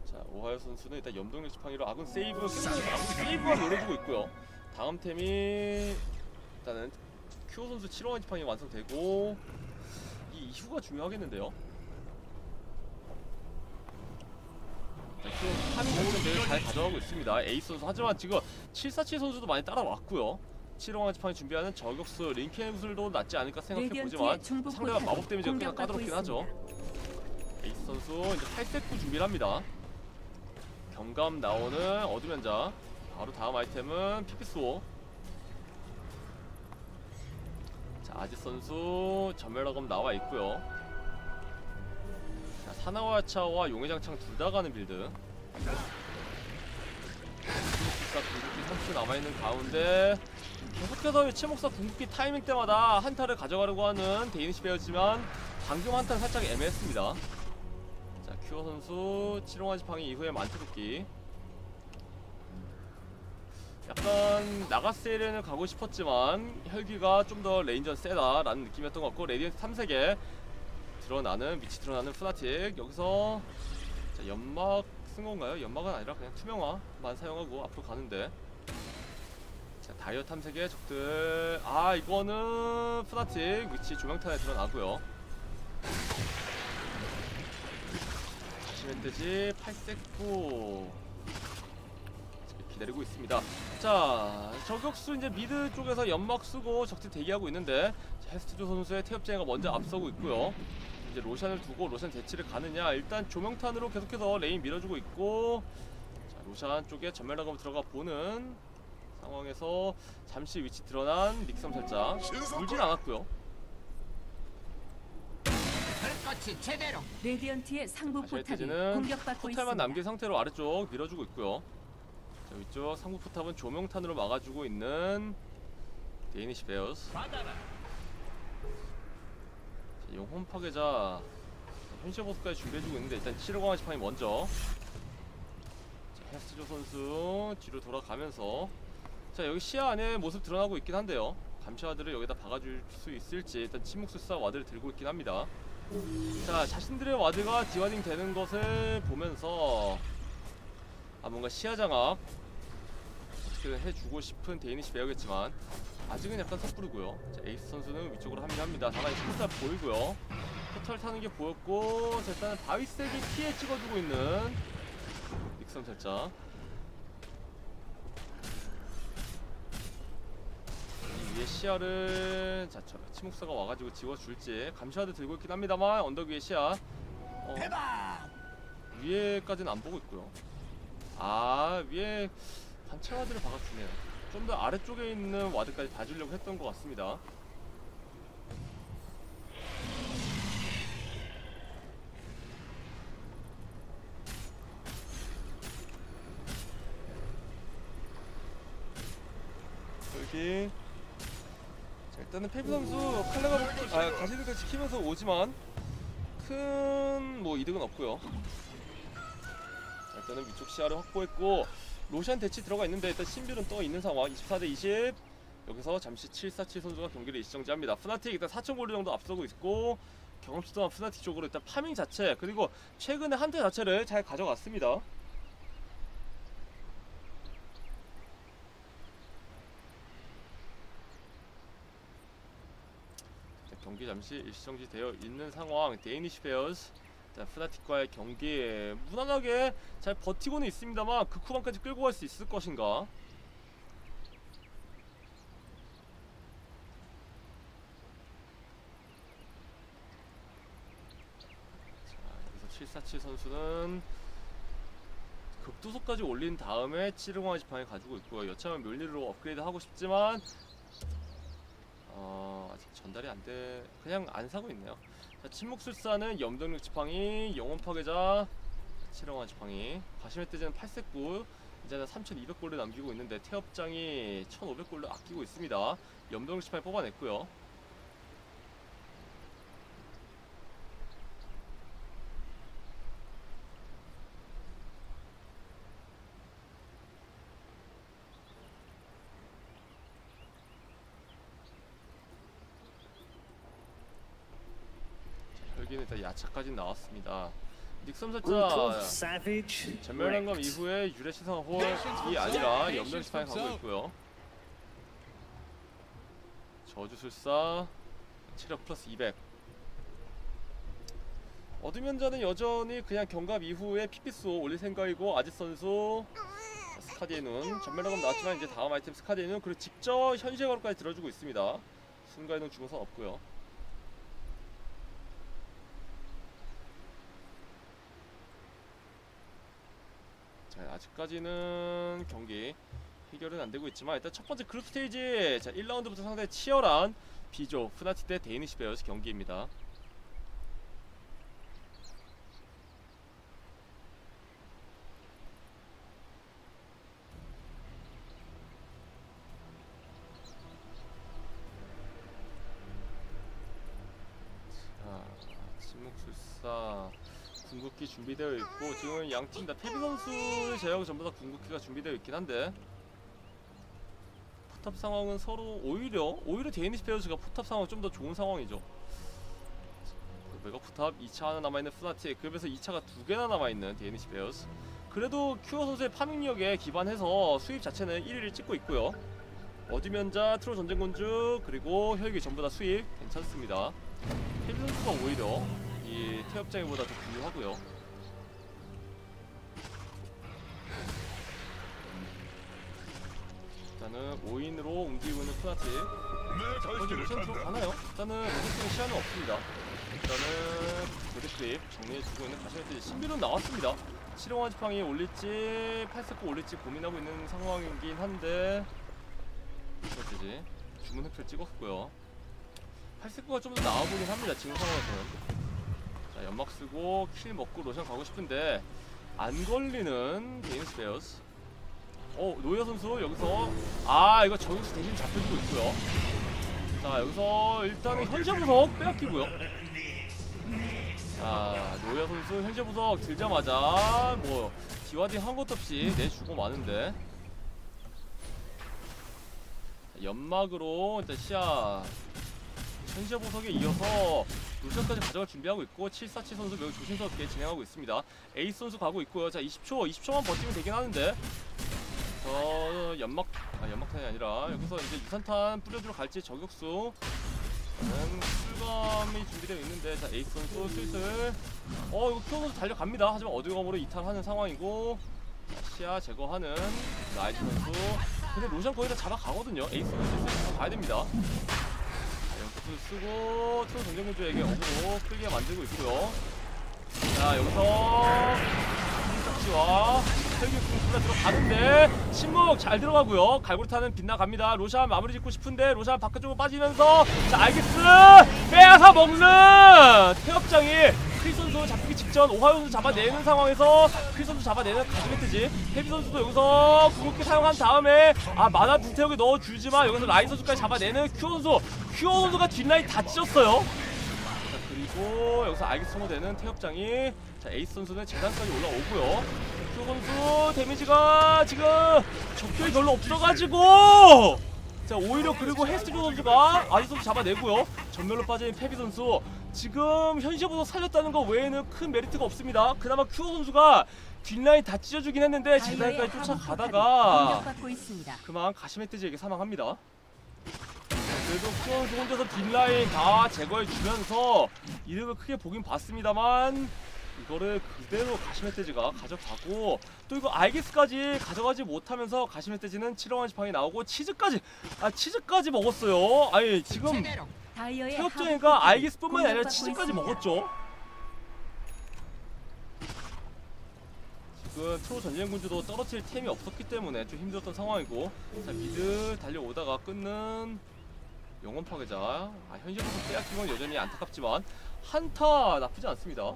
자 오하이오 선수는 일단 염동력 지팡이로 아군 세이브 아군 세이브가 노려주고 있고요. 다음 템이 일단은 큐오 선수 7호원 지팡이 완성되고 이후가 중요하겠는데요. 자, 지금 파밍 작전들 잘 가져가고 있습니다. 에이스 선수 하지만 지금 747 선수도 많이 따라왔고요. 7호강 지팡이 준비하는 저격수 링켄 구슬도 낫지 않을까 생각해 보지만 레디언트의 중부 상대가 마법 데미지가 꽤나 공격받고 까다롭긴 하죠. 있습니다. 에이스 선수 이제 8세트 준비를 합니다. 경감 나오는 어둠 연자. 바로 다음 아이템은 피피스오. 자 아지 선수 전멸라검 나와 있고요. 자 사나와차와 용의장창 둘 다 가는 빌드. 치목사 궁극기 30초 남아있는 가운데 계속해서 이 치목사 궁극기 타이밍 때마다 한타를 가져가려고 하는 데이니시 베어지만 방금 한타는 살짝 애매했습니다. 자 큐어 선수 7홍한 지팡이 이후에 만트루기 약간 나가세렌을 가고 싶었지만 혈기가 좀 더 레인전 세다라는 느낌이었던 것 같고 레디언트 3색에 드러나는 위치 드러나는 프나틱 여기서 자 연막 쓴 건가요? 연막은 아니라 그냥 투명화만 사용하고 앞으로 가는데 자 다이어 탐색의 적들 아 이거는 프나틱 위치 조명탄에 드러나고요 시멘트지 8세포 기다리고 있습니다. 자, 저격수 이제 미드 쪽에서 연막 쓰고 적들 대기하고 있는데 자, 헤스트조 선수의 태엽쟁이가 먼저 앞서고 있고요. 이제 로션을 두고 로션 대치를 가느냐 일단 조명탄으로 계속해서 레인 밀어주고 있고 자, 로션 쪽에 전멸나가면 들어가 보는 상황에서 잠시 위치 드러난 닉섬 살짝 물진 않았고요. Radiant의 상부 포탑이 공격받고 포탈만 있습니다. 남긴 상태로 아래쪽 밀어주고 있고요. 자, 위쪽 상부 포탑은 조명탄으로 막아주고 있는 Danish Bears. 자, 영혼 파괴자 현실 보스까지 준비해주고 있는데 일단 칠흑왕 지팡이 먼저. 자, 헤스트조 선수 뒤로 돌아가면서 자 여기 시야 안에 모습 드러나고 있긴 한데요. 감시ward를 여기다 박아줄 수 있을지 일단 침묵술사 ward를 들고 있긴 합니다. 자 자신들의 와드가 디와딩 되는 것을 보면서 아 뭔가 시야 장악 어떻게든 해주고 싶은 데이니시 배우겠지만 아직은 약간 섣부르고요. 자 에이스 선수는 위쪽으로 합류합니다. 다만 이 포탈 보이고요. 포탈 타는 게 보였고 자, 일단은 바위색이 피해 찍어주고 있는 닉선 살짝. 이 위에 시야를 자, 저 침묵사가 와가지고 지워줄지 감시와드 들고 있긴 합니다만 언덕 위에 시야. 어, 위에까지는 안 보고 있고요. 아 위에 단체 와드를 박아주네요 좀 더 아래쪽에 있는 와드까지 봐주려고 했던 것 같습니다 여기 자, 일단은 페비 선수 칼레가 아 감시ward를 지키면서 오지만 큰 뭐 이득은 없고요. 자, 일단은 위쪽 시야를 확보했고 로샨 대치 들어가 있는데 일단 신뷰는 떠 있는 상황 24대 20 여기서 잠시 747 선수가 경기를 일시정지합니다. Fnatic 일단 4천 골 정도 앞서고 있고 경험치 동안 Fnatic 쪽으로 일단 farming 자체 그리고 최근에 한타 자체를 잘 가져갔습니다. 자, 경기 잠시 일시정지 되어 있는 상황 Danish Bears 자, Fnatic과의 경기 무난하게 잘 버티고는 있습니다만 그 후반까지 끌고 갈 수 있을 것인가? 자, 여기서 747 선수는 극도속까지 올린 다음에 칠흑왕 지팡이 가지고 있고요. 여차하면 멸리로 업그레이드 하고 싶지만 전달이 안 돼. 그냥 안 사고 있네요. 자, 침묵술사는 염동력 지팡이, 영혼 파괴자, 칠영화 지팡이, 가시멧 대제는 8색구, 이제는 3,200골을 남기고 있는데 태업장이 1,500골을 아끼고 있습니다. 염동력 지팡이 뽑아냈고요. 4차까지 나왔습니다. 닉섬사자 전멸난검 이후에 유레시상 호이 아니라 염전시상에 가고 있고요. 저주술사 체력 플러스 200 어둠연자는 여전히 그냥 경갑 이후에 피피소 올릴 생각이고 아지 선수 스카디에눈 전멸나검 나왔지만 이제 다음 아이템 스카디에눈 그리고 직접 현실의 걸까지 들어주고 있습니다. 순간이동 주고선 없고요. 아직까지는 경기 해결은 안 되고 있지만 일단 첫 번째 그룹 스테이지 자 1라운드부터 상당히 치열한 비조 Fnatic 대 Danish Bears 경기입니다. 자, 침묵술사 궁극기 준비되어 있고 지금 양 팀다 페비 선수의 제외하고 전부 다 궁극기가 준비되어 있긴 한데 포탑 상황은 서로 오히려 오히려 데이니시 베어스가 포탑 상황 좀 더 좋은 상황이죠. 그 메가 포탑 2차 하나 남아있는 프나틱에서 2차가 두 개나 남아있는 데이니시 베어스 그래도 큐어 선수의 farming력에 기반해서 수입 자체는 1위를 찍고 있고요. 어둠현자, 트롤 전쟁군주 그리고 혈귀 전부 다 수입 괜찮습니다. 페비 선수가 오히려 이 태엽장애보다 더 부유하고요. 일단은 5인으로 움직이고 있는 푸나티 먼저 로션 들어가나요? 일단은 로션은 시야는 없습니다. 일단은 고데크립 정리해주고 있는 가시메트 신비론 나왔습니다. 실용화 지팡이 올릴지 팔색고 올릴지 고민하고 있는 상황이긴 한데 어쩌지 주문 흡혈 찍었고요. 팔색고가 좀 더 나아 보긴 합니다. 지금 상황에서는. 자 연막 쓰고 킬 먹고 로션 가고 싶은데 안 걸리는 데인스 베어스. 어 노예 선수 여기서 아 이거 저격수 대신 잡혀주고 있고요. 자 여기서 일단은 현재 부석 빼앗기고요. 자 노예 선수 현재 부석 들자마자 뭐 디와디 한 것도 없이 내주고 마는데 연막으로 일단 시야 현재 보석에 이어서 루션까지 가져갈 준비하고 있고 747 선수 매우 조심스럽게 진행하고 있습니다. 에이스 선수 가고 있고요. 자 20초 20초만 버티면 되긴 하는데 저 연막 아 연막탄이 아니라 여기서 이제 유산탄 뿌려주러 갈지 저격수 는 출감이 준비되어 있는데 자 에이스 선수 슬슬 어 이거 선수 달려갑니다. 하지만 어드감으로 이탈하는 상황이고 자, 시야 제거하는 라이트 선수 근데 로션 거의 다 잡아가거든요. 에이스 선수 가야 됩니다. 연프스 쓰고 트로 전쟁군주에게 어그로 끌게 만들고 있고요. 자 여기서 씨와 헬기군 둘다 들어가는데 침묵 잘 들어가고요. 갈고리타는 빗나갑니다. 로샤 마무리 짓고 싶은데 로샤 바깥쪽으로 빠지면서 자 알겠스 빼앗아 먹는 태엽장이 크리스 선수 잡히기 직전 오하요 선수 잡아내는 상황에서 크리스 선수 잡아내는 가즈메트지 헤비 선수도 여기서 궁극기 사용한 다음에 아 만화 불태우게 넣어주지만 여기서 라인 선수까지 잡아내는 큐어 선수 큐어 선수가 뒷라인 다 찢었어요 자 그리고 여기서 알기 소모되는 태엽장이 자 에이스 선수는 재단까지 올라오고요 큐어 선수 데미지가 지금 적격이 별로 없어가지고 자 오히려 그리고 헬스조 선수가 아지 선수 잡아내고요 전멸로 빠진 페비 선수 지금 현시보다 살렸다는 거 외에는 큰 메리트가 없습니다 그나마 큐어 선수가 뒷라인 다 찢어주긴 했는데 재단까지 쫓아가다가. 그만 가시메트지에게 사망합니다. 그래도 선수 혼자서 뒷라인 다 제거해 주면서 이득을 크게 보긴 봤습니다만 이거를 그대로 가시메트지가 가져가고 또 이거 알기스까지 가져가지 못하면서 가시메트지는 7원한 지팡이 나오고 치즈까지 아 치즈까지 먹었어요. 아니 지금 태엽정이가 알기스뿐만 아니라 치즈까지. 먹었죠. 지금 트로 전쟁군주도 떨어뜨릴 템이 없었기 때문에 좀 힘들었던 상황이고 자 미드 달려오다가 끊는 영혼 파괴자 아 현실에서 빼앗긴 건 여전히 안타깝지만 한타 나쁘지 않습니다.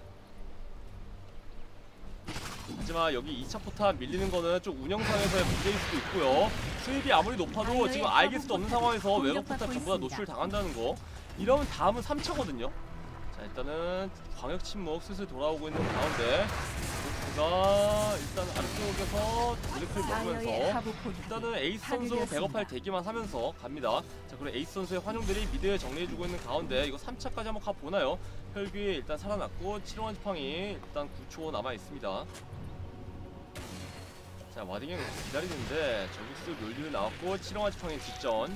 하지만 여기 2차 포탑 밀리는 거는 좀 운영상에서의 문제일 수도 있고요. 수입이 아무리 높아도 지금 알길 수도 없는 상황에서 외곽 포탑 전부 다 노출 당한다는 거. 이러면 다음은 3차거든요. 자 일단은 광역 침묵 슬슬 돌아오고 있는 가운데 보스가 일단 아래쪽에서 블랙을 먹으면서 일단은 에이스 선수. 백업할 대기만 하면서 갑니다. 자 그리고 에이스 선수의 환영들이 mid에 정리해주고 있는 가운데 이거 3차까지 한번 가보나요? 혈귀 일단 살아났고 칠흑왕 지팡이 일단 9초 남아 있습니다. 자 와딩이 기다리는데 저격수 롤리를 나왔고 7원 지팡이 직전.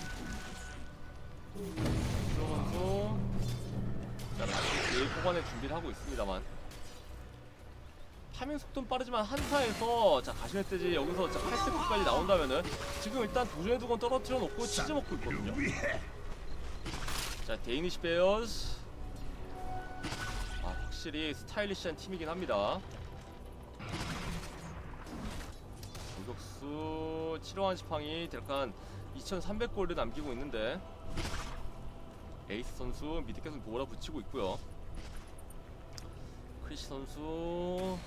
선수 자 라스트 뽑아낼 준비를 하고 있습니다만 파밍 속도는 빠르지만 한타에서 자 가시멧 돼지 여기서 자 8세트까지 나온다면은 지금 일단 도전의 두건 떨어뜨려 놓고 치즈 먹고 있거든요. 자 데이니시 베어스 아 확실히 스타일리시한 팀이긴 합니다. 공격수 7호한 지팡이 대략 한 2,300골을 남기고 있는데 에이스 선수 미드 계속 몰아붙이고 있고요. 크리시 선수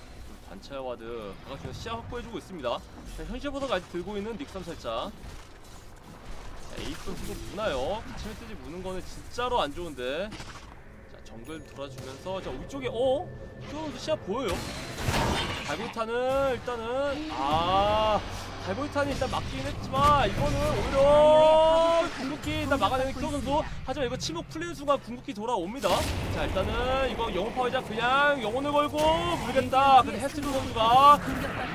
단체 와드 중에 시야 확보해주고 있습니다. 자, 현실 보석 아직 들고 있는 닉삼 살짝. 자, 에이스 선수도 무나요. 같이 멧돼지 무는 거는 진짜로 안 좋은데. 자 정글 돌아주면서 자 위쪽에 어? 그 선수 시야 보여요. 갈고탄은 일단은 아 갈고탄이 일단 막긴 했지만 이거는 오히려 궁극기 일단 막아내는 키오 선수. 하지만 이거 침묵 풀리는 순간 궁극기 돌아옵니다. 자 일단은 이거 영혼 파괴자 그냥 영혼을 걸고 물겠다. 근데 헤스트 선수가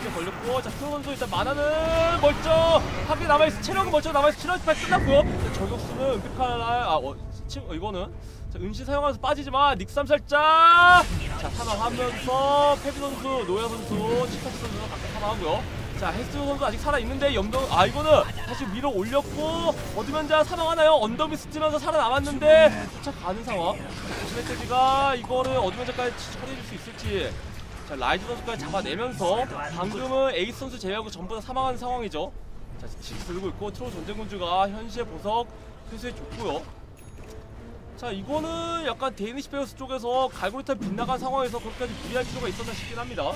이제 걸렸고 자 키오 선수 일단 만화는 멀쩡하게 남아있어 체력은 멀쩡 남아있어. 7월 8 끝났고요. 자, 저격수는 은빛칼날 아 어, 침, 어, 이거는 자, 은시 사용하면서 빠지지만 닉삼 살짝 자 사망하면서 페비 선수 노야 선수 치카스 선수 각각 사망하고요 자 헬스 선수 아직 살아있는데 염동 아 이거는 다시 밀어 올렸고 어드면자 사망하나요? 언더미스 뜨면서 살아남았는데 쫓아가는 상황. 시메테지가 이거를 어드면자까지 처리해줄 수 있을지. 자 라이즈 선수까지 잡아내면서 방금은 에이스 선수 제외하고 전부 다 사망한 상황이죠. 자 지금 들고 있고 트로 전쟁군주가 현시의 보석 회수해 줬고요. 자 이거는 약간 데이니시 베어스 쪽에서 갈고리탄 빗나간 상황에서 그렇게까지 무리할 필요가 있었나 싶긴 합니다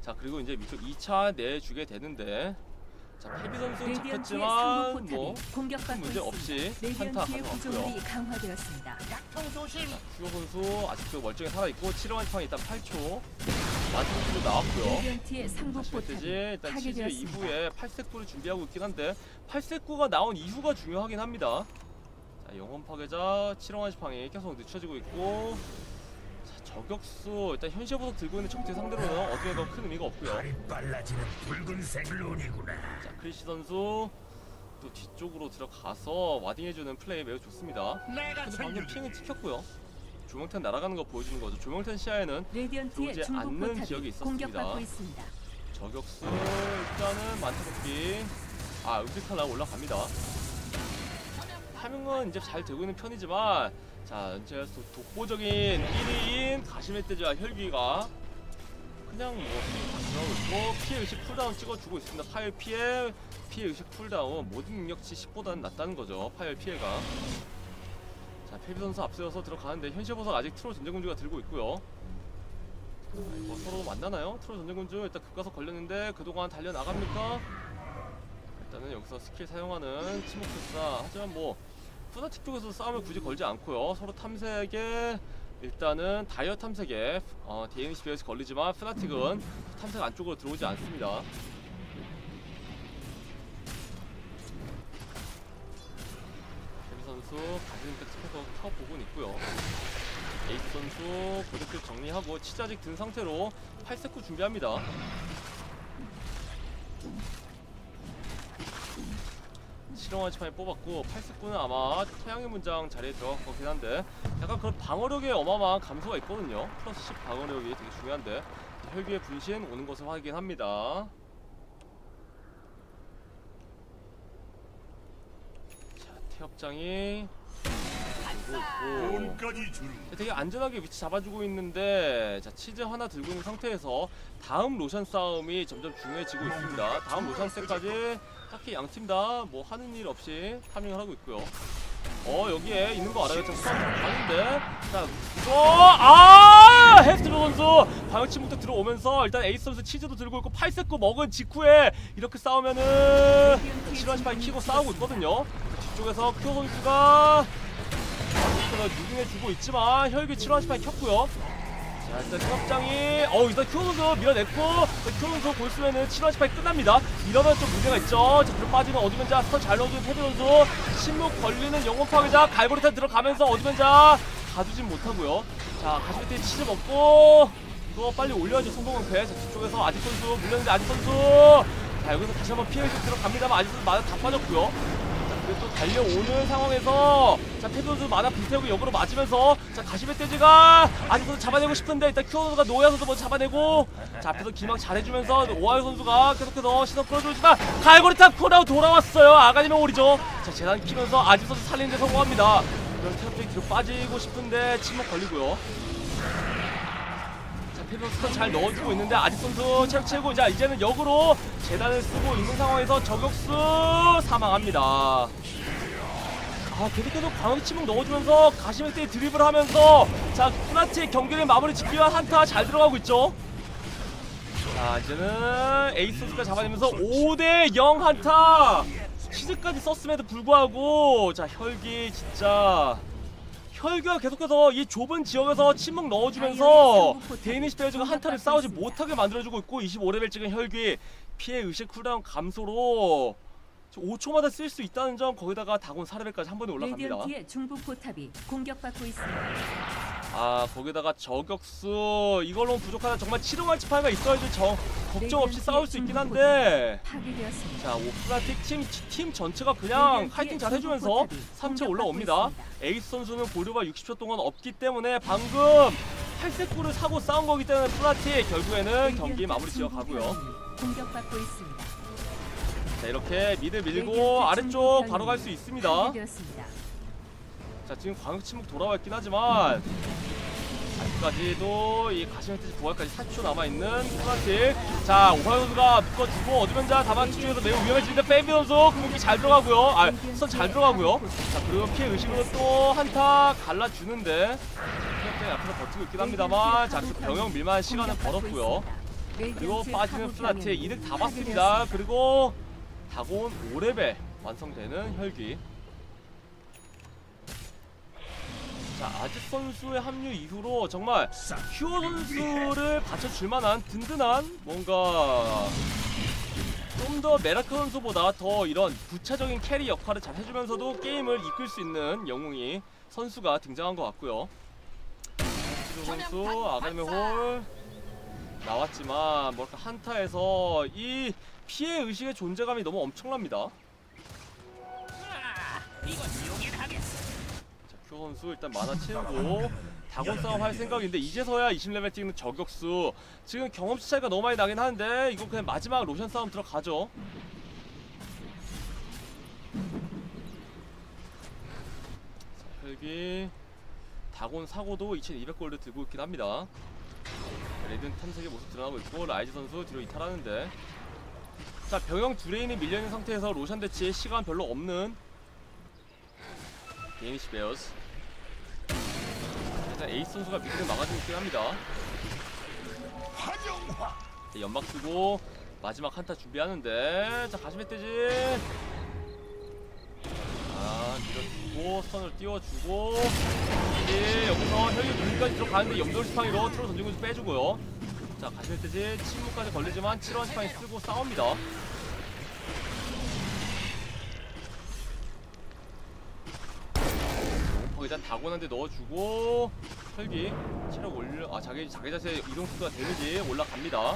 자 그리고 이제 위쪽 2차 내주게 되는데 자 페비 선수는 레디언트의 잡혔지만 뭐 공격받고 문제. 없이 한타 레디언트의 가져왔고요 강화되었습니다. 약통 조심. 슈어 선수 아직도 멀쩡히 살아있고 7호 한판이 일단 8초 마지 선수도 나왔고요 포탑이 멧돼지 일단 치즈. 이후에 8색구를 준비하고 있긴 한데 8색구가 나온 이후가 중요하긴 합니다 자 영혼 파괴자 7호 한시팡이 계속 늦춰지고 있고 자 저격수 일단 현실 보석 들고 있는 적대 상대로는 어디에 더큰 의미가 없고요 발이 빨라지는 붉은색 룬이구나. 자 크리시 선수 또 뒤쪽으로 들어가서 와딩해주는 플레이 매우 좋습니다 근데 방금. 핑은 찍혔고요 조명탄 날아가는 거 보여주는 거죠 조명탄 시야에는 들어오지 않는 지역이 있었습니다. 있습니다. 저격수 일단은 만타도끼 아 음식하나 올라갑니다 타밍은 이제 잘 되고 있는 편이지만 자 도- 독보적인 1위인 가시멧돼지와 혈기가 그냥 뭐 들어가고 있고 피해 의식 쿨다운 찍어주고 있습니다. 파열 피해 피해 의식 쿨다운 모든 능력치 10보다는 낫다는 거죠. 파열 피해가. 자 페비 선수 앞세워서 들어가는데 현실 보석 아직 트롤 전쟁군주가 들고 있고요. 자, 이거 서로 만나나요? 트롤 전쟁군주 일단 급가서 걸렸는데 그동안 달려나갑니까? 일단은 여기서 스킬 사용하는 침묵술사 하지만 뭐 푸나틱 쪽에서 싸움을 굳이 걸지 않고요. 서로 탐색에 일단은 다이어 탐색에 어, DNC 베어스 걸리지만 푸나틱은 탐색 안쪽으로 들어오지 않습니다. 데비 선수 가슴 백 스페서 쳐보고는 있고요. 에이스 선수 고득급 정리하고 치즈 아직 든 상태로 8세쿠 준비합니다 실용한 치판이 뽑았고 8세쿠는 아마 태양의 문장 자리에 들어갈 것 같긴 한데 약간 그런 방어력에 어마어마한 감소가 있거든요 플러스 10 방어력이 되게 중요한데 혈기의 분신 오는 것을 확인합니다 자 태엽장이. 되게 안전하게 위치 잡아주고 있는데 자 치즈 하나 들고 있는 상태에서 다음 로샨 싸움이 점점 중요해지고 있습니다. 다음 로샨 때까지 딱히 양팀 다 뭐 하는 일 없이 farming을 하고 있고요. 어 여기에 있는 거 알아요? 자 싸움 가는데 자 이거 아 헤스트 선수 광역 침묵도 들어오면서 일단 에이스 선수 치즈도 들고 있고 8세코 먹은 직후에 이렇게 싸우면은 시파이 키고 싸우고 있거든요. 자, 뒤쪽에서 큐 선수가 그래서 유빙해주고 있지만 혈기 7화 18 켰고요 자 일단 수업장이 어우 일단 큐노도 밀어냈고 큐노도 골수면은 7월 18일 끝납니다. 이러면 좀 문제가 있죠. 자 뒤로 빠지는 어드벤자 스잘 넣어주는 테드 선수. 침묵 걸리는 영혼 파괴자 갈고리타 들어가면서 어드벤자 가두진 못하고요. 자 가슴 밑에 치즈 먹고 이거 빨리 올려야죠 성공은패. 자 뒤쪽에서 아직 선수 물렸는데 아직 선수. 자 여기서 다시 한번 피해의식 들어갑니다만 아직 선수 마다 다 빠졌고요. 그리고 또 달려오는 상황에서 자 페도즈 만화 불태우고 역으로 맞으면서 자 가시멧돼지가 아직도 잡아내고 싶은데 일단 큐어 선수가 노야 선수 먼저 잡아내고 자 앞에서 기막 잘해주면서 오하요 선수가 계속해서 시선 끌어주지만 갈고리타 코라우 돌아왔어요. 아가님의 오리죠. 자 재단 키면서 아직 선수 살리는데 성공합니다. 그럼 태엽들이 뒤로 빠지고 싶은데 침묵 걸리고요 스턴 잘 넣어주고 있는데 아직 선수 체력 채우고 자 이제는 역으로 재단을 쓰고 있는 상황에서 저격수 사망합니다. 아 계속해서 광역 침묵 넣어주면서 가시멧대 드립을 하면서 자 쿠나티의 경기를 마무리 짓기 위한 한타 잘 들어가고 있죠? 자 이제는 에이스 선수가 잡아내면서 5대0 한타! 치즈까지 썼음에도 불구하고 자 혈기 진짜 혈기가 계속해서 이 좁은 지역에서 침묵 넣어주면서 데이니시 베어즈가 한타를 싸우지 못하게 만들어주고 있고 25레벨 찍은 혈기 피해 의식 cooldown 감소로 5초마다 쓸 수 있다는 점 거기다가 다곤 4레벨까지 한 번에 올라갑니다 레디언트의 중부 포탑이 공격받고 있습니다. 아 거기다가 저격수 이걸로 부족하다 정말 칠흑왕 지팡이가 있어야지 저 걱정 없이 싸울 수 있긴 한데. 자 오 프나틱 팀, 팀 전체가 그냥 파이팅 잘 해주면서 3차 올라옵니다 에이스 선수는 보류가 60초 동안 없기 때문에 방금 팔색구를 사고 싸운 거기 때문에 프나틱 결국에는 경기 마무리 지어가고요 공격받고 있습니다. 자 이렇게 mid 밀고 아래쪽 바로 갈 수 있습니다. 자 지금 광역 침묵 돌아와 있긴 하지만 아직까지도 이 가시멧돼지 부활까지 40초 남아있는 프나틱. 자 오파이 선수가 묶어주고 어드벤자 다만 집중해서 매우 위험해지는데 페이비 선수 공격이 잘 들어가고요. 아선 잘 들어가고요. 자 그리고 피해 의식으로 또 한타 갈라주는데 프나틱 앞에서 버티고 있긴 합니다만 자 병영 밀만 시간을 벌었고요. 그리고 빠지는 플라트의 이득 다 봤습니다. 그리고 다곤 5레벨 완성되는 혈기. 자 아직 선수의 합류 이후로 정말 큐어 선수를 받쳐줄 만한 든든한 뭔가 좀 더 메라크 선수보다 더 이런 부차적인 carry 역할을 잘 해주면서도 게임을 이끌 수 있는 영웅이 선수가 등장한 것 같고요. 지금 선수 아가님 홀 나왔지만 뭐랄까 한타에서 이 피해 의식의 존재감이 너무 엄청납니다. 자, 큐 선수 일단 만화 채우고 다곤 싸움 할 생각인데 이제서야 20레벨 찍는 저격수 지금 경험치 차이가 너무 많이 나긴 하는데 이거 그냥 마지막 로샨 싸움 들어가죠. 자, 혈기 다곤 사고도 2200골드 들고 있긴 합니다. 레든 탐색의 모습 드러나고 있고 라이즈 선수 뒤로 이탈하는데 자 병영 두 레인이 밀려있는 상태에서 로샨 대치에 시간 별로 없는 데니시 베어스. 일단 에이스 선수가 미드를 막아주고 있긴 합니다. 자, 연막 쓰고 마지막 한타 준비하는데. 자 가시멧 돼지 아 밀어주고 스턴을 띄워주고. 이제 여기서 혈기 분리까지 들어가는데 염돌 스팡이로 트로 던지고 좀 빼주고요 자 가시멧돼지 침묵까지 걸리지만 7원 스팡이 쓰고 싸웁니다. 어, 일단 다곤한테 넣어주고 혈기 체력 올려 아 자기 자기 자세 이동 속도가 데미지 올라갑니다.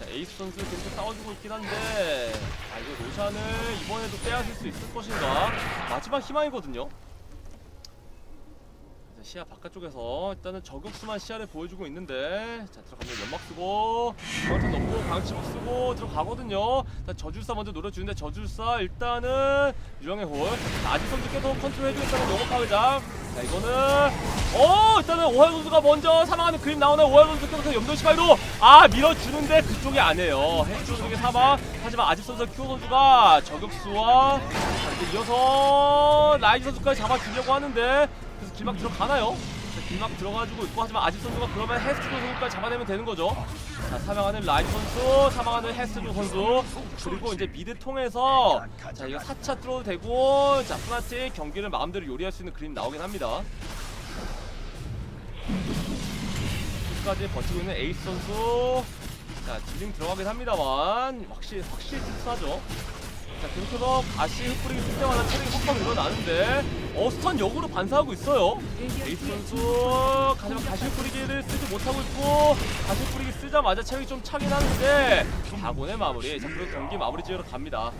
자 에이스 선수 계속 싸워주고 있긴 한데 아 이거 로션을 이번에도 빼앗을 수 있을 것인가? 마지막 희망이거든요. 자, 시야 바깥쪽에서 일단은 저격수만 시야를 보여주고 있는데 자 들어가면 연막 쓰고 버튼 넣고 강치복 쓰고 들어가거든요. 자 저줄사 먼저 노려주는데 저줄사 일단은 유령의 홀 자, 아직 선수 계속 컨트롤 해주겠다는 너무 파괴장. 자 이거는 어 일단은 오하이 선수가 먼저 사망하는 그림 나오네. 오하이 선수 계속해서 염도 시바이로 아 밀어주는데 그쪽이 아니에요 헬스 쪽에 사망. 하지만 아직 선수 큐 선수가 저격수와 이어서 라이즈 선수까지 잡아주려고 하는데 그래서 길막 들어가나요? 자, 길막 들어가지고 있고 하지만 아직 선수가 그러면 헤스트 선수까지 잡아내면 되는 거죠. 자 사망하는 라이즈 선수 사망하는 헤스트 선수. 그리고 이제 mid 통해서 자 이거 4차 뚫어도 되고 자 프나틱 경기를 마음대로 요리할 수 있는 그림 나오긴 합니다. 끝까지 버티고 있는 에이스 선수. 자 dealing 들어가긴 합니다만 확실히 확실히 튼튼하죠 자 계속해서 가시 흩뿌리기 쓸 때마다 체력이 확확 늘어나는데 어 stun 역으로 반사하고 있어요. 에이스 선수 가지만 가시 뿌리기를 쓰지 못하고 있고 가시 뿌리기 쓰자마자 체력이 좀 차긴 하는데 다곤의 마무리. 자 그리고 경기 마무리 지으러 갑니다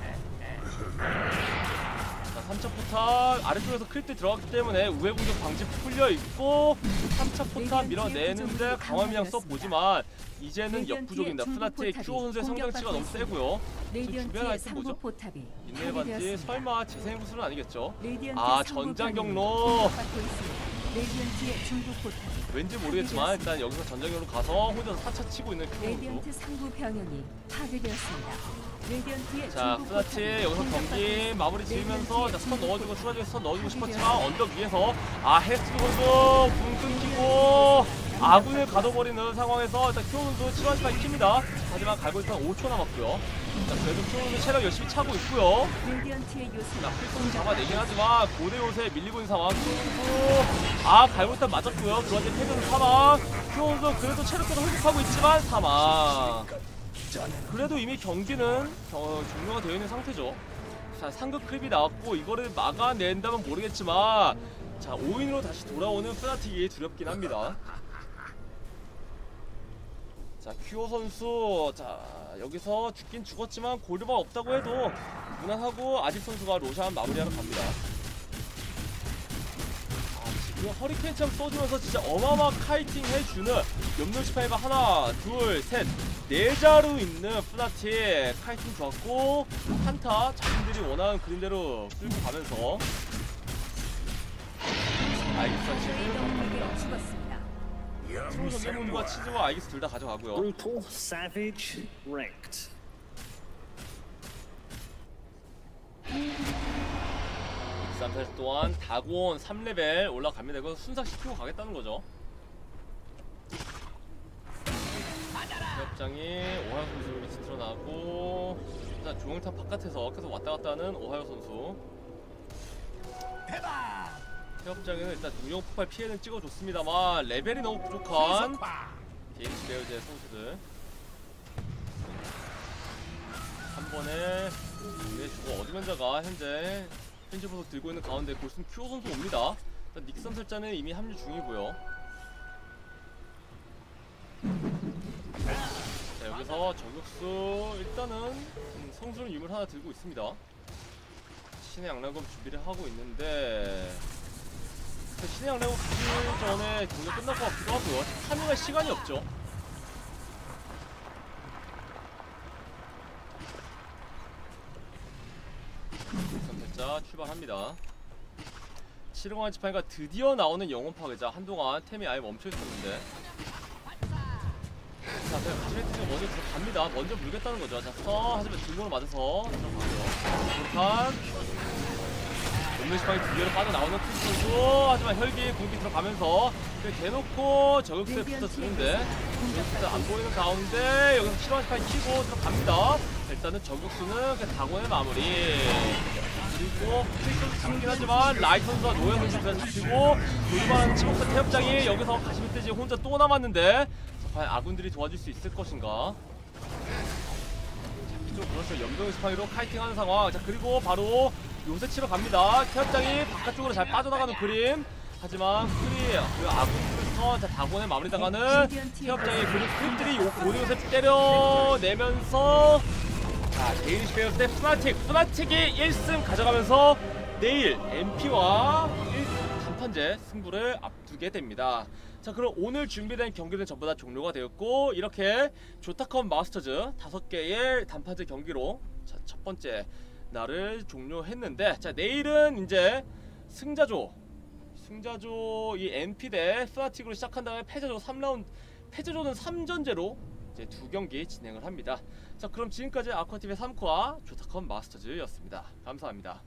3차 포탑 아래쪽에서 creep 들어갔기 때문에 우회 공격 방지 풀려 있고 3차 포탑 밀어내는데 강화미양 써보지만 이제는 역부족입니다. 프나틱의 큐오 선수의 성장치가 너무 세고요. 주변 아이템 뭐죠? 인내해봤지. 설마 재생 구슬은 아니겠죠? 아, 전장 경로. 레디언트의 중부 포탑이 왠지 모르겠지만 일단 여기서 전장으로 가서 혼자서 4차 치고 있는. 레디언트 상부 파괴되었습니다. 레디언트의 자, 프나티 포탑이 여기서 공격받고 경기. 마무리 지으면서 자, 스턴 넣어주고 추가적인 스턴 넣어주고. 싶었지만 언덕 위에서 아 헤스트 선수 붕 끊기고 아군을 가둬버리는 상황에서 일단 선수 7원 시간 킵니다. 하지만 갈고 있던 5초 남았고요. 자, 그래도 선수 체력 열심히 차고 있고요. 자, 필승 잡아내긴 하지만 고대 요새 밀리고 있는 상황. 선수 아 갈고 있던 맞았고요. 그런데 패드는 사망. 선수 그래도 체력도 회복하고 있지만 사망. 그래도 이미 경기는 어, 종료가 되어 있는 상태죠. 자, 상급 크립이 나왔고 이거를 막아낸다면 모르겠지만 자, 5인으로 다시 돌아오는 프나틱이 두렵긴 합니다. 자, 큐오 선수 자, 여기서 죽긴 죽었지만 골드만 없다고 해도 무난하고 아집 선수가 로션 마무리하러 갑니다. 아, 지금 허리케인처럼 쏘주면서 진짜 어마어마한 카이팅 해주는 염료 시파이가 하나, 둘, 셋, 네 자루 있는 프나티 카이팅 좋았고 한타 자신들이 원하는 그림대로 끌고 가면서 아이기스 저희 치즈를 병력이 가져갑니다. 전대문과 치즈와 아이기스 둘 다 가져가고요. Brutal, savage, wrecked. 쌈살 또한 다곤 3레벨 올라갑니다. 이거 순삭시키고 가겠다는 거죠. 협장이 오하요 선수 밑에 드러나고 일단 중앙탑 바깥에서 계속 왔다 갔다 하는 오하요 선수. 협장에는 일단 중력 폭발 피해는 찍어줬습니다만 레벨이 너무 부족한 데이지 베어즈의 선수들. 한 번에 내주고 어드벤져가 현재 현재 보석 들고 있는 가운데 골슨 큐오 선수 옵니다. 일단 닉선 설자는 이미 합류 중이고요. 자 여기서 저격수 일단은 음, 성수는 유물 하나 들고 있습니다. 신의 양락검 준비를 하고 있는데 그 신의 양락검 붙기 전에 경기 끝날 것 같기도 하고요. 파밍할 시간이 없죠. 선택자 출발합니다. 실용한 지팡이가 드디어 나오는 영혼 파괴자 한동안 템이 아예 멈춰 있었는데 자 가시메트가 먼저 들어갑니다 먼저 물겠다는 거죠 자 스턴 하지만 등으로 맞아서 들어가고요 불판 없는 두 개로 빠져나오는 큰 하지만 혈기 공기 들어가면서 대놓고 저격수에 붙어주는데 저격수들 안 보이는 가운데 여기서 실용한 지팡이 키고 들어갑니다. 일단은 저격수는 그냥 다곤의 마무리. 그리고 필승 치긴 하지만 라이트 선수와 노현 선수가 잡히고 돌발 치목사 태엽장이 여기서 가시멧돼지 혼자 또 남았는데 자, 과연 아군들이 도와줄 수 있을 것인가? 자, 좀 그렇죠. 연병 스파이로 카이팅하는 상황. 자 그리고 바로 요새 치러 갑니다 태엽장이 바깥쪽으로 잘 빠져나가는 그림 하지만 프리 그 아군부터 자 다곤에 마무리당하는 태엽장의 크립들이 요 고리 요새 때려내면서 자, 데이리시 베어스 대 프나틱. 프나틱이 1승 가져가면서 내일 MP와 1 단판제 승부를 앞두게 됩니다. 자, 그럼 오늘 준비된 경기는 전부 다 종료가 되었고 이렇게 조타컴 마스터즈 5개의 단판제 경기로 자, 첫 번째 날을 종료했는데 자, 내일은 이제 승자조 승자조 이 MP 대 프나틱으로 시작한 다음에 패자조 3라운드 패자조는 3전제로 이제 두 경기 진행을 합니다. 자 그럼 지금까지 아쿠아TV의 3코와 조타컴 마스터즈였습니다. 감사합니다.